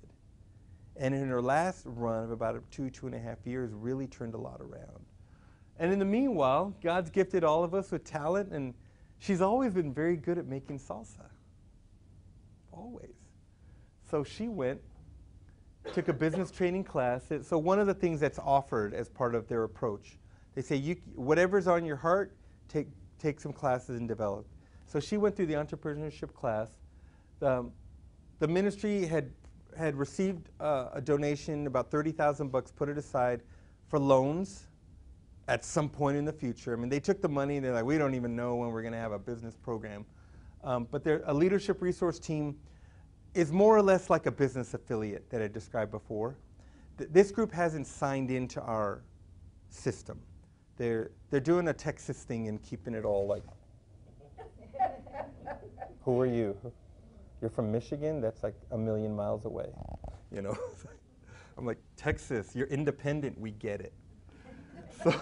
And in her last run of about two, two and a half years, really turned a lot around. And in the meanwhile, God's gifted all of us with talent, and she's always been very good at making salsa. Always. So she went, took a business training class. So one of the things that's offered as part of their approach, they say, you, whatever's on your heart, take, take some classes and develop. So she went through the entrepreneurship class. Um, the ministry had had received uh, a donation, about thirty thousand bucks, put it aside for loans at some point in the future. I mean, they took the money and they're like, we don't even know when we're going to have a business program. Um, but a leadership resource team is more or less like a business affiliate that I described before. Th- this group hasn't signed into our system. They're, they're doing a Texas thing and keeping it all like. Who are you? You're from Michigan? That's like a million miles away. You know? I'm like, Texas, you're independent, we get it. So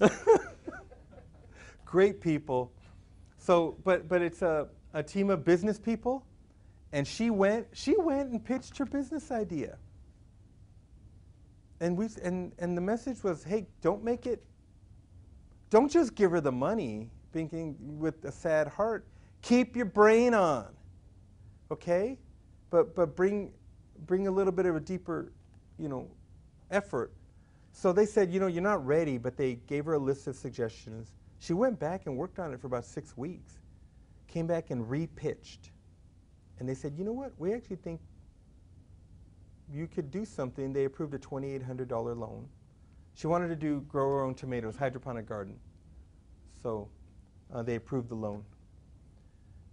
great people. So, but but it's a, a team of business people, and she went she went and pitched her business idea. And we and and the message was, hey, don't make it. Don't just give her the money, thinking with a sad heart. Keep your brain on, okay? But but bring bring a little bit of a deeper, you know, effort. So they said, you know, you're not ready, but they gave her a list of suggestions. She went back and worked on it for about six weeks, came back and repitched. And they said, you know what? We actually think you could do something. They approved a $2,800 loan. She wanted to do grow her own tomatoes, hydroponic garden. So uh, they approved the loan.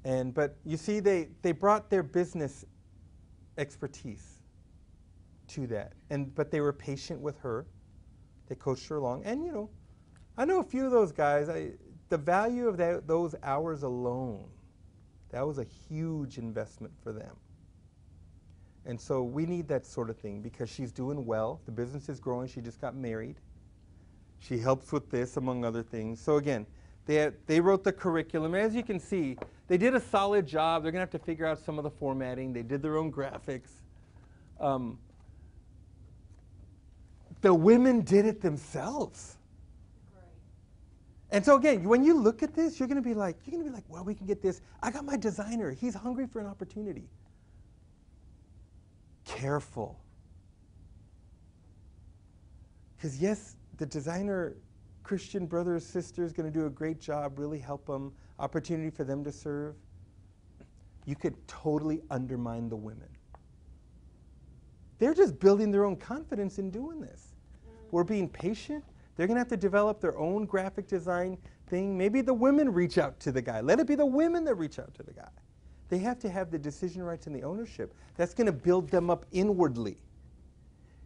And but you see, they, they brought their business expertise to that. And but they were patient with her. They coached her along. And you know, I know a few of those guys. I, the value of that, those hours alone, that was a huge investment for them. And so we need that sort of thing because she's doing well. The business is growing. She just got married. She helps with this, among other things. So again, they, they wrote the curriculum. As you can see, they did a solid job. They're going to have to figure out some of the formatting. They did their own graphics. Um, the women did it themselves. And so again, when you look at this, you're going to be like, you're going to be like, well, we can get this. I got my designer. He's hungry for an opportunity. Careful. Because yes, the designer, Christian brother or sister is going to do a great job, really help them, opportunity for them to serve. You could totally undermine the women. They're just building their own confidence in doing this. We're being patient. They're going to have to develop their own graphic design thing. Maybe the women reach out to the guy. Let it be the women that reach out to the guy. They have to have the decision rights and the ownership. That's going to build them up inwardly.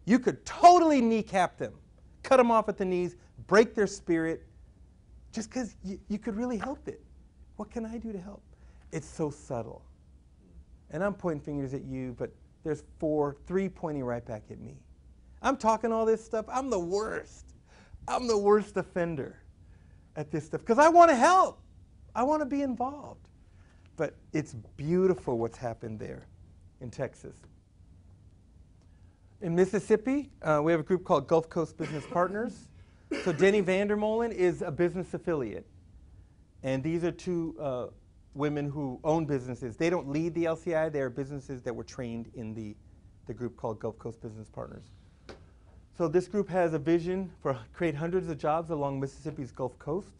You could totally kneecap them, cut them off at the knees, break their spirit, just because you, you could really help it. What can I do to help? It's so subtle. And I'm pointing fingers at you, but there's four, three pointing right back at me. I'm talking all this stuff. I'm the worst. I'm the worst offender at this stuff because I want to help. I want to be involved. But it's beautiful what's happened there in Texas. In Mississippi, uh, we have a group called Gulf Coast Business Partners. So Denny Vandermolen is a business affiliate. And these are two uh, women who own businesses. They don't lead the LCI, they are businesses that were trained in the, the group called Gulf Coast Business Partners. So this group has a vision for create hundreds of jobs along Mississippi's Gulf Coast.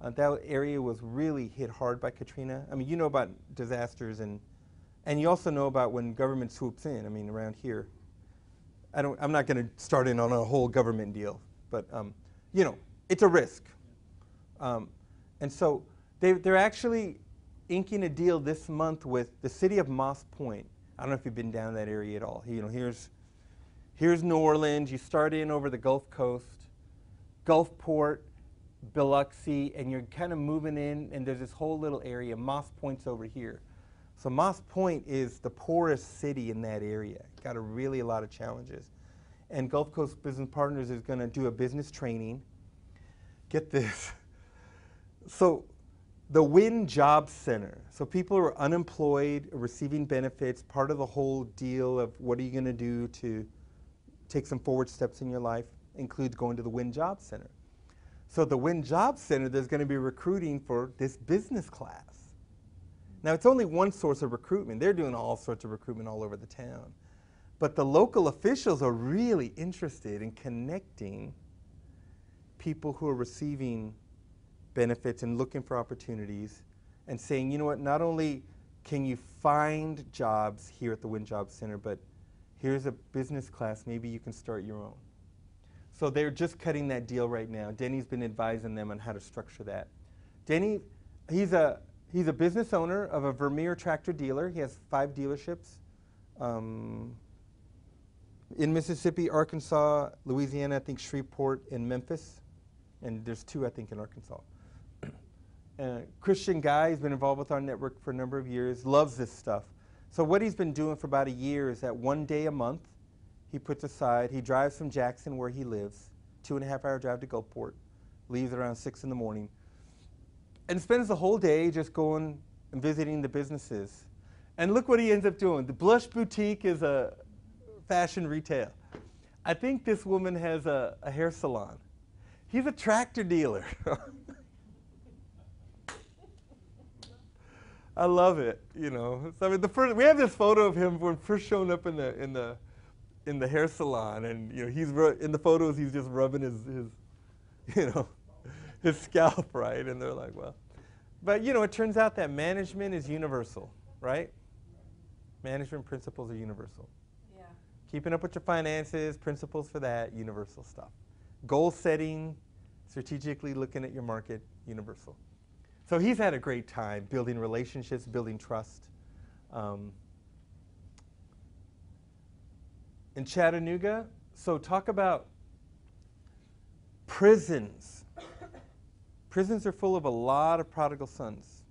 Uh, that area was really hit hard by Katrina. I mean, you know about disasters and and you also know about when government swoops in. I mean, around here, I don't. I'm not going to start in on a whole government deal, but um, you know, it's a risk. Um, and so they, they're actually inking a deal this month with the city of Moss Point. I don't know if you've been down that area at all. You know, here's here's New Orleans. You start in over the Gulf Coast, Gulfport, Biloxi, and you're kind of moving in, and there's this whole little area. Moss Point's over here. So Moss Point is the poorest city in that area. Got a really a lot of challenges. And Gulf Coast Business Partners is going to do a business training. Get this. So the Win Job Center. So people who are unemployed, receiving benefits, part of the whole deal of what are you going to do to take some forward steps in your life includes going to the Win Job Center. So the Win Job Center, there's going to be recruiting for this business class. Now, it's only one source of recruitment. They're doing all sorts of recruitment all over the town. But the local officials are really interested in connecting people who are receiving benefits and looking for opportunities and saying, you know what, not only can you find jobs here at the Win Job Center, but here's a business class, maybe you can start your own. So they're just cutting that deal right now. Denny's been advising them on how to structure that. Denny, he's a, he's a business owner of a Vermeer tractor dealer. He has five dealerships um, in Mississippi, Arkansas, Louisiana, I think Shreveport, and Memphis. And there's two, I think, in Arkansas. uh, Christian guy, he's been involved with our network for a number of years, loves this stuff. So what he's been doing for about a year is that one day a month, he puts aside, he drives from Jackson where he lives, two and a half hour drive to Gulfport, leaves around six in the morning, and spends the whole day just going and visiting the businesses. And look what he ends up doing. The Blush Boutique is a fashion retail. I think this woman has a, a hair salon. He's a tractor dealer. I love it, you know. So I mean, the first we have this photo of him when first showing up in the in the in the hair salon, and you know he's in the photos he's just rubbing his his you know his scalp, right? And they're like, well, but you know it turns out that management is universal, right? Management principles are universal. Keeping up with your finances, principles for that, universal stuff. Goal setting, strategically looking at your market, universal. So he's had a great time building relationships, building trust. Um, in Chattanooga, so talk about prisons. prisons are full of a lot of prodigal sons.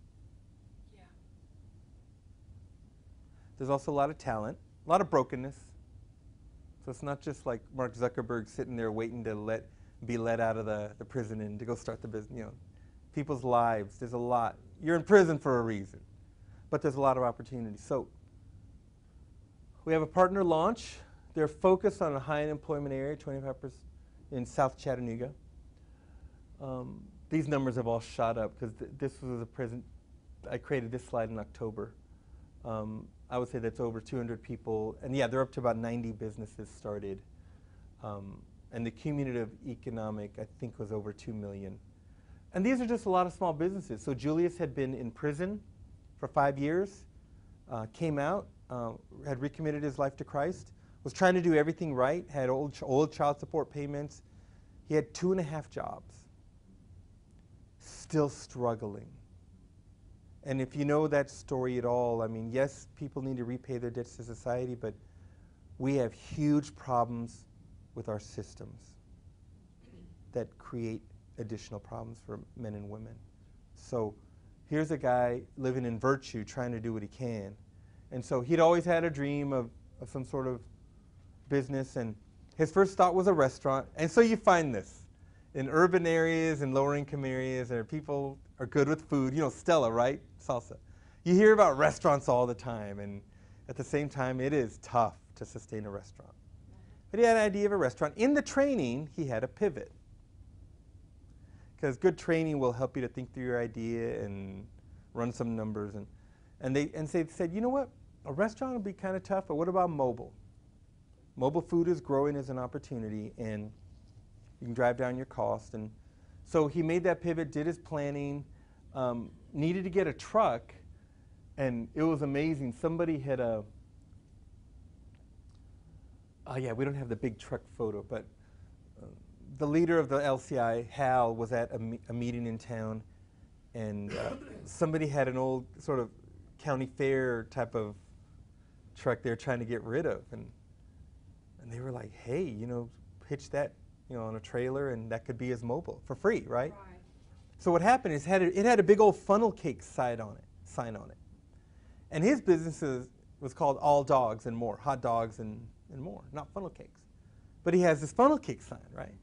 Yeah. There's also a lot of talent, a lot of brokenness. So it's not just like Mark Zuckerberg sitting there waiting to let be let out of the, the prison and to go start the business. You know, people's lives. There's a lot. You're in prison for a reason, but there's a lot of opportunity. So we have a partner launch. They're focused on a high unemployment area, 25% in South Chattanooga. Um, these numbers have all shot up because th this was a present. I created this slide in October. Um, I would say that's over 200 people, and yeah, they're up to about 90 businesses started. Um, and the cumulative economic, I think, was over 2 million. And these are just a lot of small businesses. So Julius had been in prison for five years, uh, came out, uh, had recommitted his life to Christ, was trying to do everything right, had old, old child support payments. He had two and a half jobs, still struggling. And if you know that story at all, I mean, yes, people need to repay their debts to society, but we have huge problems with our systems that create additional problems for men and women. So here's a guy living in virtue, trying to do what he can. And so he'd always had a dream of, of some sort of business, and his first thought was a restaurant. And so you find this in urban areas and lower income areas, where people are good with food. You know, Stella, right? Salsa. You hear about restaurants all the time, and at the same time, it is tough to sustain a restaurant. But he had an idea of a restaurant. In the training, he had a pivot. Because good training will help you to think through your idea and run some numbers. And, and they and they said, you know what? A restaurant will be kind of tough, but what about mobile? Mobile food is growing as an opportunity, and you can drive down your cost. And so he made that pivot, did his planning, um, needed to get a truck, and it was amazing. Somebody had a oh yeah, we don't have the big truck photo, but uh, the leader of the LCI, Hal, was at a, me- a meeting in town, and uh, somebody had an old sort of county fair type of truck they're trying to get rid of, and and they were like, hey, you know, pitch that, you know, on a trailer, and that could be as mobile for free, right? Right. So what happened is had a, it had a big old funnel cake sign on it, sign on it, and his business is, was called All Dogs and More, hot dogs and, and more, not funnel cakes. But he has this funnel cake sign, right?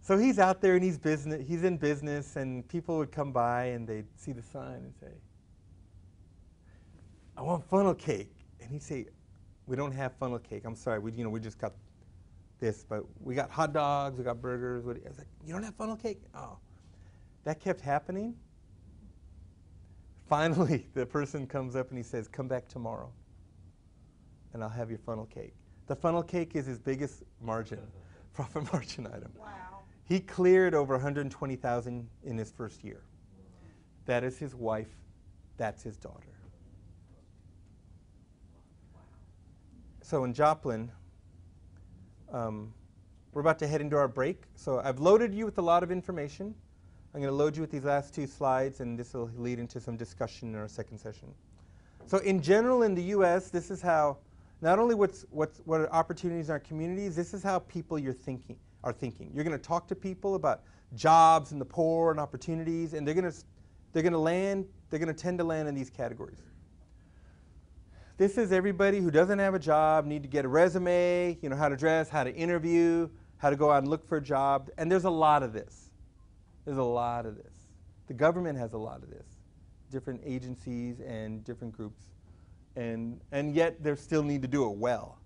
So he's out there and he's business, he's in business, and people would come by and they'd see the sign and say, "I want funnel cake," and he'd say, "We don't have funnel cake. I'm sorry. We, you know, we just got this, but we got hot dogs, we got burgers." I was like, "You don't have funnel cake? Oh." That kept happening. Finally, the person comes up and he says, Come back tomorrow and I'll have your funnel cake. The funnel cake is his biggest margin, profit margin item. Wow. He cleared over 120,000 in his first year. That is his wife, that's his daughter. So in Joplin, um, we're about to head into our break. So I've loaded you with a lot of information. I'm going to load you with these last two slides, and this will lead into some discussion in our second session. So in general, in the U.S., this is how not only what's, what's, what are opportunities in our communities, this is how people you're thinking are thinking. You're going to talk to people about jobs and the poor and opportunities, and they're going to they're going to land they're going to tend to land in these categories. This is everybody who doesn't have a job, need to get a resume, you know how to dress, how to interview, how to go out and look for a job, and there's a lot of this. There's a lot of this. The government has a lot of this. Different agencies and different groups and and yet they still need to do it well,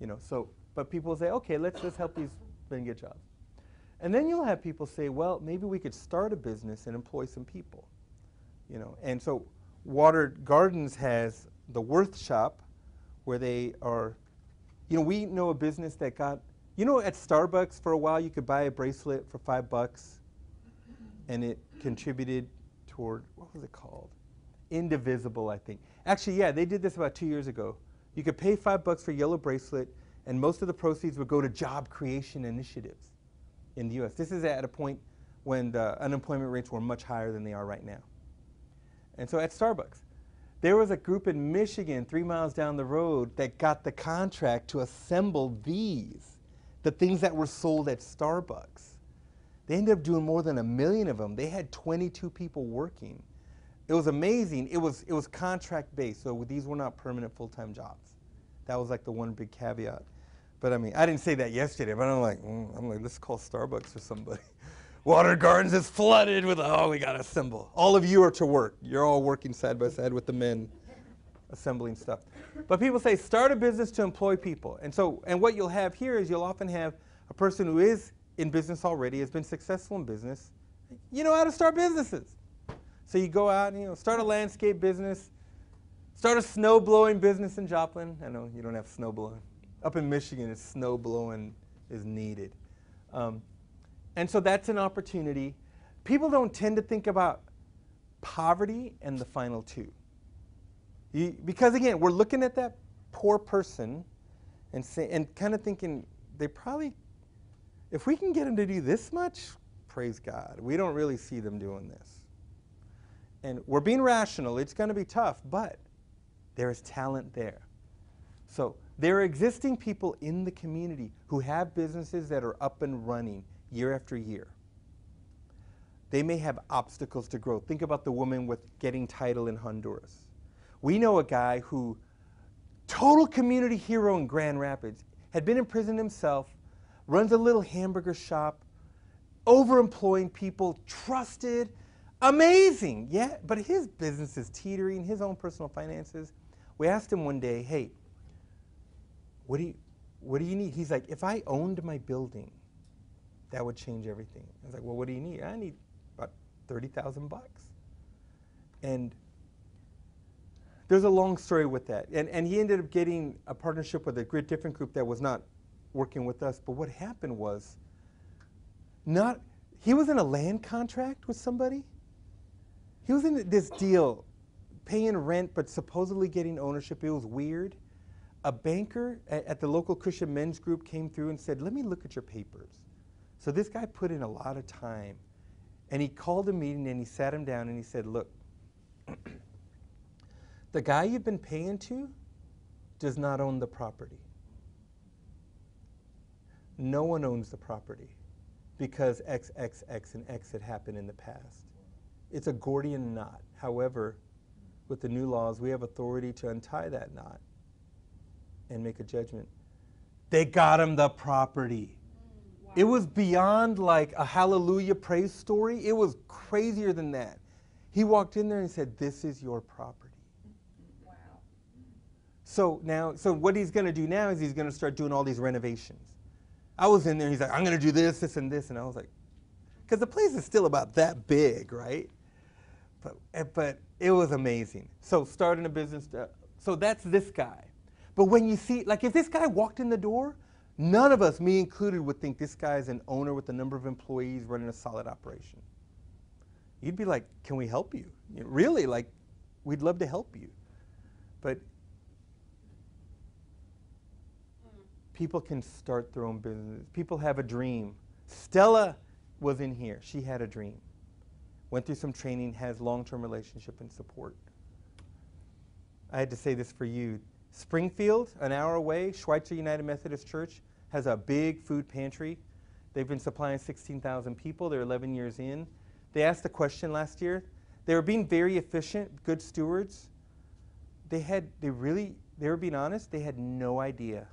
you know. So, but people say, okay, let's let's help these men get jobs, and then you'll have people say, well, maybe we could start a business and employ some people, you know. And so, Watered Gardens has the Worth Shop, where they are, you know, we know a business that got, you know, at Starbucks for a while you could buy a bracelet for five bucks, and it contributed toward what was it called? Indivisible, I think. Actually, yeah, they did this about two years ago. You could pay five bucks for yellow bracelet, and most of the proceeds would go to job creation initiatives in the U.S. This is at a point when the unemployment rates were much higher than they are right now. And so at Starbucks, there was a group in Michigan, three miles down the road, that got the contract to assemble these, the things that were sold at Starbucks. They ended up doing more than a million of them. They had 22 people working it was amazing. It was it was contract based, so these were not permanent full time jobs. That was like the one big caveat. But I mean, I didn't say that yesterday, but I'm like, mm, I'm like, let's call Starbucks or somebody. Watered Gardens is flooded with oh, we got to assemble. All of you are to work. You're all working side by side with the men, assembling stuff. But people say start a business to employ people, and so and what you'll have here is you'll often have a person who is in business already, has been successful in business. You know how to start businesses. So you go out and you know start a landscape business, start a snow blowing business in Joplin. I know you don't have snow blowing. Up in Michigan, it's snow blowing is needed. Um, and so that's an opportunity. People don't tend to think about poverty and the final two. You, because again, we're looking at that poor person and, say, and kind of thinking they probably, if we can get them to do this much, praise God. We don't really see them doing this and we're being rational, it's going to be tough, but there is talent there. So There are existing people in the community who have businesses that are up and running year after year. They may have obstacles to growth. Think about the woman with getting title in Honduras. We know a guy who, total community hero in Grand Rapids, had been in prison himself, runs a little hamburger shop, overemploying people, trusted, amazing. Yeah, but his business is teetering, his own personal finances. We asked him one day, hey, what do you, what do you need? He's like, if I owned my building, that would change everything. I was like, well, what do you need? I need about 30,000 bucks. And there's a long story with that. And, and he ended up getting a partnership with a grid different group that was not working with us. But what happened was, not he was in a land contract with somebody. He was in this deal, paying rent but supposedly getting ownership. It was weird. A banker at, at the local Christian men's group came through and said, "Let me look at your papers." So this guy put in a lot of time, and he called a meeting and he sat him down and he said, "Look." The guy you've been paying to does not own the property. No one owns the property because X, X, X, and X had happened in the past. It's a Gordian knot. However, with the new laws, we have authority to untie that knot and make a judgment. They got him the property. It was beyond like a hallelujah praise story. It was crazier than that. He walked in there and said, This is your property. Wow. So now, so what he's going to do now is he's going to start doing all these renovations. I was in there, he's like, I'm going to do this, this, and this. And I was like, because the place is still about that big, right? But, eh, but it was amazing. So starting a business, uh, so that's this guy. But when you see, like if this guy walked in the door, none of us, me included, would think this guy is an owner with a number of employees running a solid operation. You'd be like, can we help you? you know, really, like, we'd love to help you. But people can start their own business. People have a dream. Stella was in here. She had a dream. Went through some training, has long-term relationship and support. I had to say this for you. Springfield, an hour away, Schweitzer United Methodist Church has a big food pantry. They've been supplying 16,000 people. They're 11 years in. They asked the question last year. They were being very efficient, good stewards. They had, they really, they were being honest, they had no idea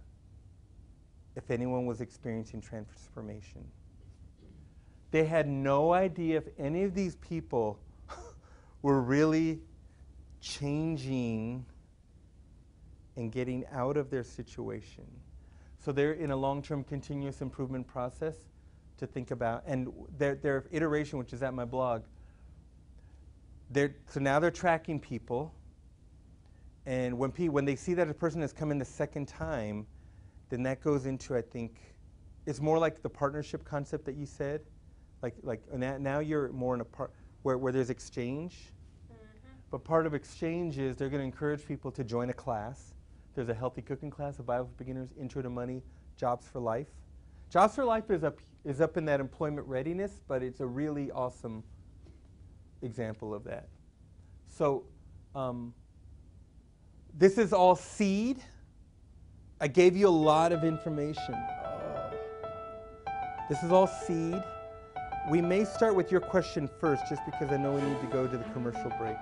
if anyone was experiencing transformation. They had no idea if any of these people were really changing and getting out of their situation. So they're in a long-term continuous improvement process to think about, and their, their iteration, which is at my blog, they're, so now they're tracking people, and when, pe- when they see that a person has come in the second time, then that goes into, I think, it's more like the partnership concept that you said. Like, like now, you're more in a part where, where there's exchange. But part of exchange is they're going to encourage people to join a class. There's a healthy cooking class, a Bible for beginners, intro to money, jobs for life. Jobs for life is up is up in that employment readiness, but it's a really awesome example of that. So um, this is all seed. I gave you a lot of information. Uh, this is all seed. We may start with your question first, just because I know we need to go to the commercial break.